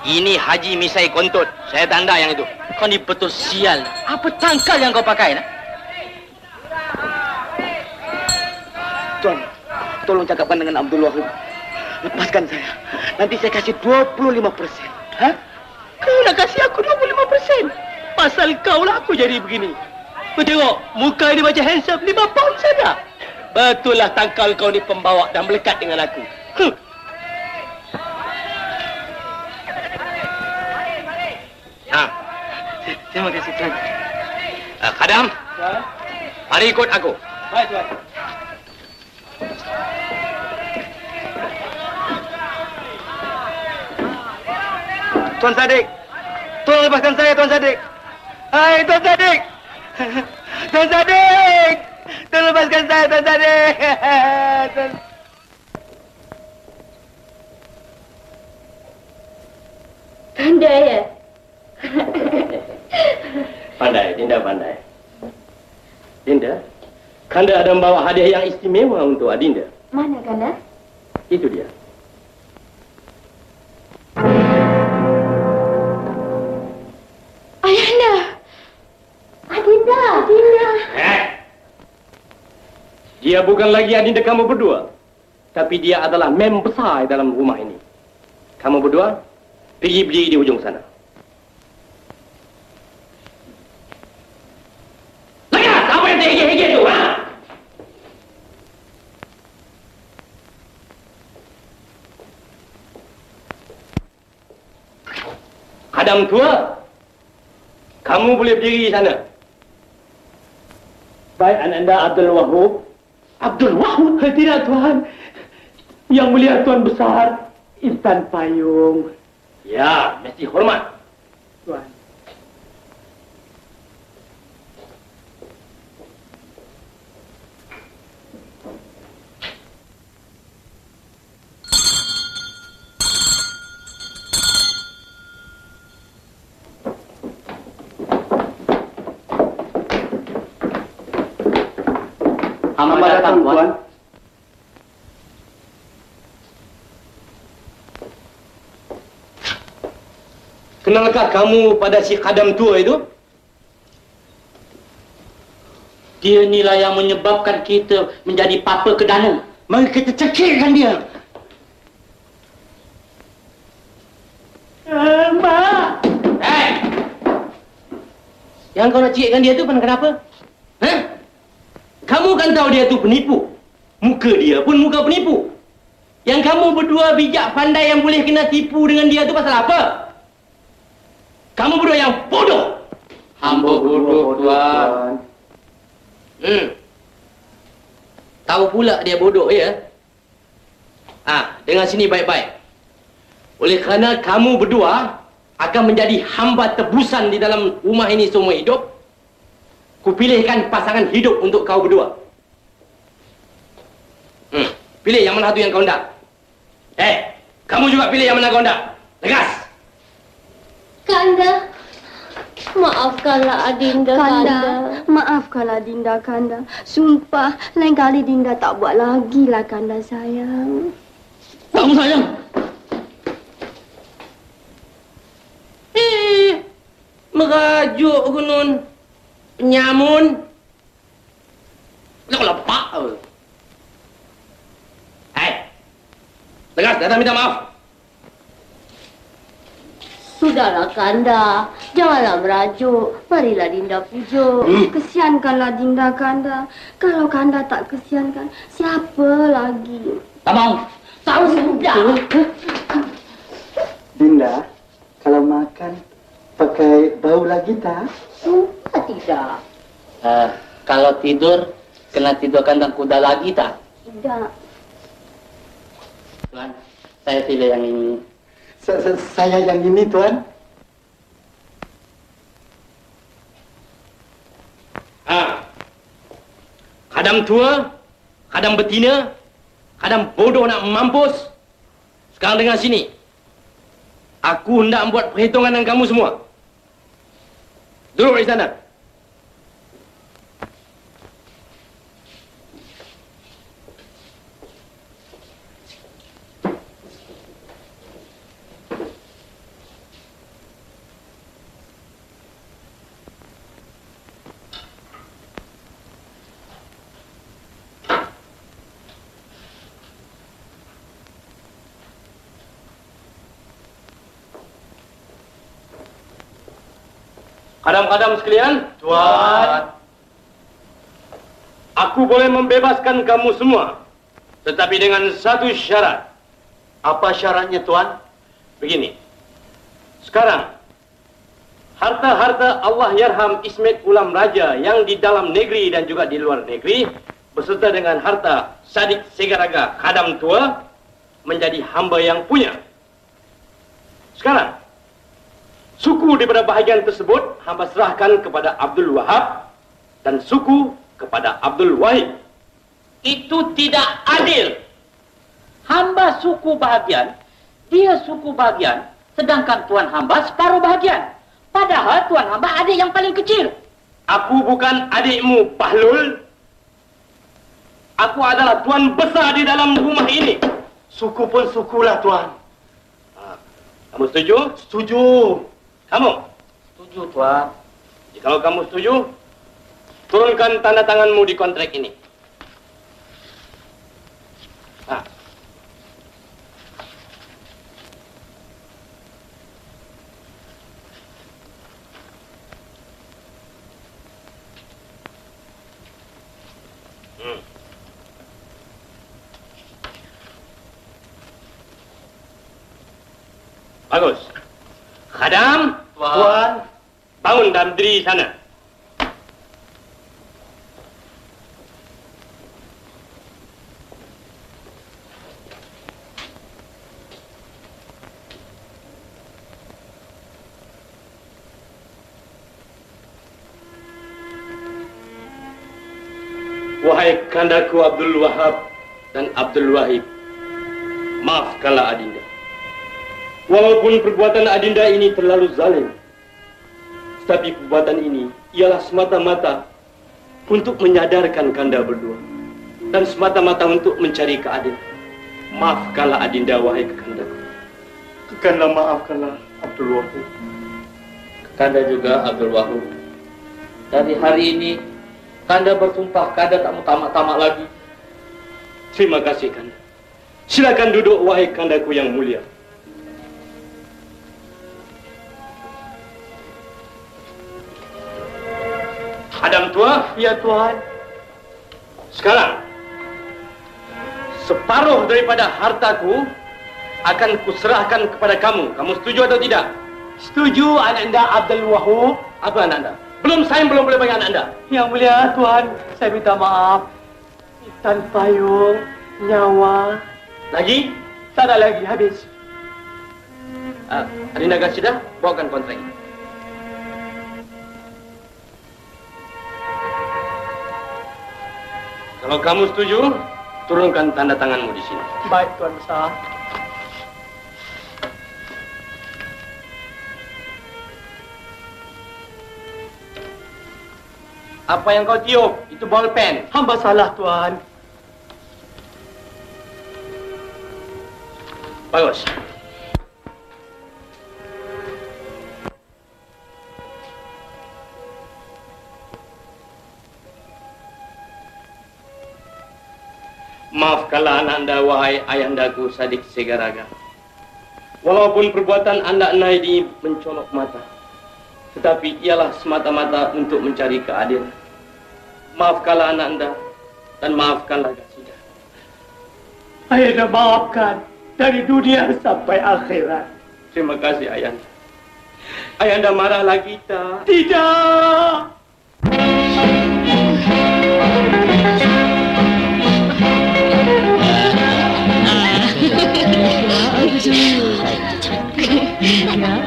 Ini Haji Misai Kontut. Saya tanda yang itu. Kau ni betul sial. Apa tangkal yang kau pakai? Nah? Tuan, tolong cakapkan dengan Abdul Wahid. Lepaskan saya. Nanti saya kasih 25 persen. Hah? Kau nak kasih aku 25 persen? Pasal kau lah aku jadi begini. Kau tengok, muka ini macam handsome, 5 pound saja. Betul lah tangkal kau ni pembawa dan melekat dengan aku. Huh. Ha. Terima kasih Tuan. Uh, Khadam, mari ikut aku. Baik tuan. Tuan Sadik. Tolong lepaskan saya, Tuan Sadik. Hai, Tuan Sadik. Tuan Sadik. Tolong lepaskan saya, Tuan Sadik. Tuan... Pandai ya? Pandai, Dinda pandai. Dinda, Kanda ada membawa hadiah yang istimewa untuk Adinda. Mana Kanda? Itu dia. Ayahanda! Adinda! Adinda! Eh. Dia bukan lagi Adinda kamu berdua. Tapi dia adalah mem besar dalam rumah ini. Kamu berdua, pergi berdiri di ujung sana. Lekas, apa yang terhege-hege itu, ha? Kadang tua, kamu boleh berdiri di sana. Baik anda Abdul Wahub. Abdul Wahub? Tidak Tuhan. Yang mulia Tuan Besar, Intan Payung. Ya, mesti hormat. Tuan. Hamba datang, Tuan. Kenalkah kamu pada si kadam tua itu? Dia inilah yang menyebabkan kita menjadi papa kedana. Mari kita cekikkan dia. Mak! Hei! Yang kau nak cikkan dia tu kenapa? Hah? Kamu kan tahu dia tu penipu. Muka dia pun muka penipu. Yang kamu berdua bijak pandai yang boleh kena tipu dengan dia tu pasal apa? Kamu berdua yang bodoh. Hamba bodoh, Tuan. Hmm. Tahu pula dia bodoh ya? Ah, dengar sini baik-baik. Oleh kerana kamu berdua akan menjadi hamba tebusan di dalam rumah ini seumur hidup, kupilihkan pasangan hidup untuk kau berdua. Hmm. Pilih yang mana satu yang kau hendak. Eh, kamu juga pilih yang mana kau hendak. Tegas. Kanda, maafkanlah Adinda, Kanda. Maafkanlah Dinda, Kanda. Sumpah, lain kali Dinda tak buat lagi lah, Kanda sayang. Kamu sayang. Eh, merajuk ke Penyamun. Lepas lepak. Hai. Tegas, datang minta maaf. Sudahlah, Kanda. Janganlah merajuk. Marilah Dinda pujuk. Hmm. Kesiankanlah Dinda, Kanda. Kalau Kanda tak kesiankan, siapa lagi? Tak mau. Tahu sudah. Dinda, kalau makan pakai bau lagi tak? Sumpah tidak. Eh, kalau tidur, kena tidur kandang kuda lagi tak? Tidak. Tuan, saya pilih yang ini. Sa- sa- Saya yang ini, Tuan. Ha. Kadang tua, kadang betina, kadang bodoh nak mampus. Sekarang dengar sini. Aku hendak membuat perhitungan dengan kamu semua. Duduk di Kadang-kadang sekalian, Tuan. Aku boleh membebaskan kamu semua. Tetapi dengan satu syarat. Apa syaratnya, Tuan? Begini. Sekarang, harta-harta Allah Yarham Ismet Ulam Raja yang di dalam negeri dan juga di luar negeri, beserta dengan harta Sadik Segaraga Khadam Tua, menjadi hamba yang punya. Sekarang, suku daripada bahagian tersebut hamba serahkan kepada Abdul Wahab dan suku kepada Abdul Wahid. Itu tidak adil. Hamba suku bahagian, dia suku bahagian, sedangkan tuan hamba separuh bahagian. Padahal tuan hamba adik yang paling kecil. Aku bukan adikmu, Pahlul. Aku adalah tuan besar di dalam rumah ini. Suku pun sukulah, Tuan. Kamu setuju? Setuju. Kamu? Setuju, Tuan. Kalau kamu setuju, turunkan tanda tanganmu di kontrak ini. Ah. Hmm. Bagus. Khadam, Tuan. bangun dan berdiri sana. Wahai kandaku Abdul Wahab dan Abdul Wahid, maafkanlah Adinda. Walaupun perbuatan Adinda ini terlalu zalim, tapi perbuatan ini ialah semata-mata untuk menyadarkan kanda berdua dan semata-mata untuk mencari keadilan. Maafkanlah Adinda, wahai kekandaku. Kekanda maafkanlah Abdul Wahid. Kanda juga Abdul Wahab. Dari hari ini, Kanda bersumpah Kanda tak mau tamak-tamak lagi. Terima kasih, Kanda. Silakan duduk, wahai kandaku yang mulia. Ya, Tuhan. Sekarang, separuh daripada hartaku akan kuserahkan kepada kamu. Kamu setuju atau tidak? Setuju anak anda Abdul Wahab. Apa anak anda? Belum saya belum boleh bagi anak anda. Yang mulia Tuhan, saya minta maaf. Ikan payung, nyawa. Lagi? Tak ada lagi, habis. Uh, Adinda Gasidah, bawakan kontrak ini. Kalau kamu setuju, turunkan tanda tanganmu di sini. Baik, Tuan Besar. Apa yang kau tiup? Itu bolpen. Hamba salah, Tuan. Bagus. Maafkanlah anak anda, wahai ayahandaku Sadik Segaraga. Walaupun perbuatan anda Naidi mencolok mata, tetapi ialah semata-mata untuk mencari keadilan. Maafkanlah anak anda dan maafkanlah Gasida. Ayah dah maafkan dari dunia sampai akhirat. Terima kasih ayahanda. Ayahanda marah lagi tak? Tidak. Abdullah Abdullah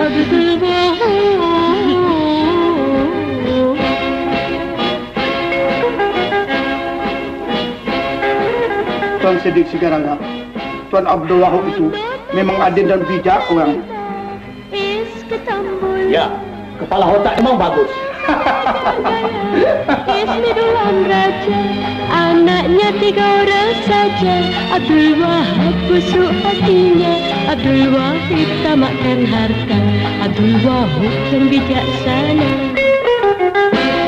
Abdullah Tuan Sedik Sigaranga, Tuan Abdul Wahab itu memang adil dan bijak orang. Tetambul. Ya, kepala otak memang bagus. Isteri dolan raja, anaknya tiga orang saja. Abdul Wahab busuk hatinya, Abdul Wahid tamakkan harta, Abdul Wahab yang bijaksana.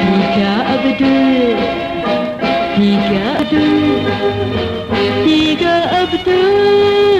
Tiga Abdul, tiga Abdul, tiga Abdul.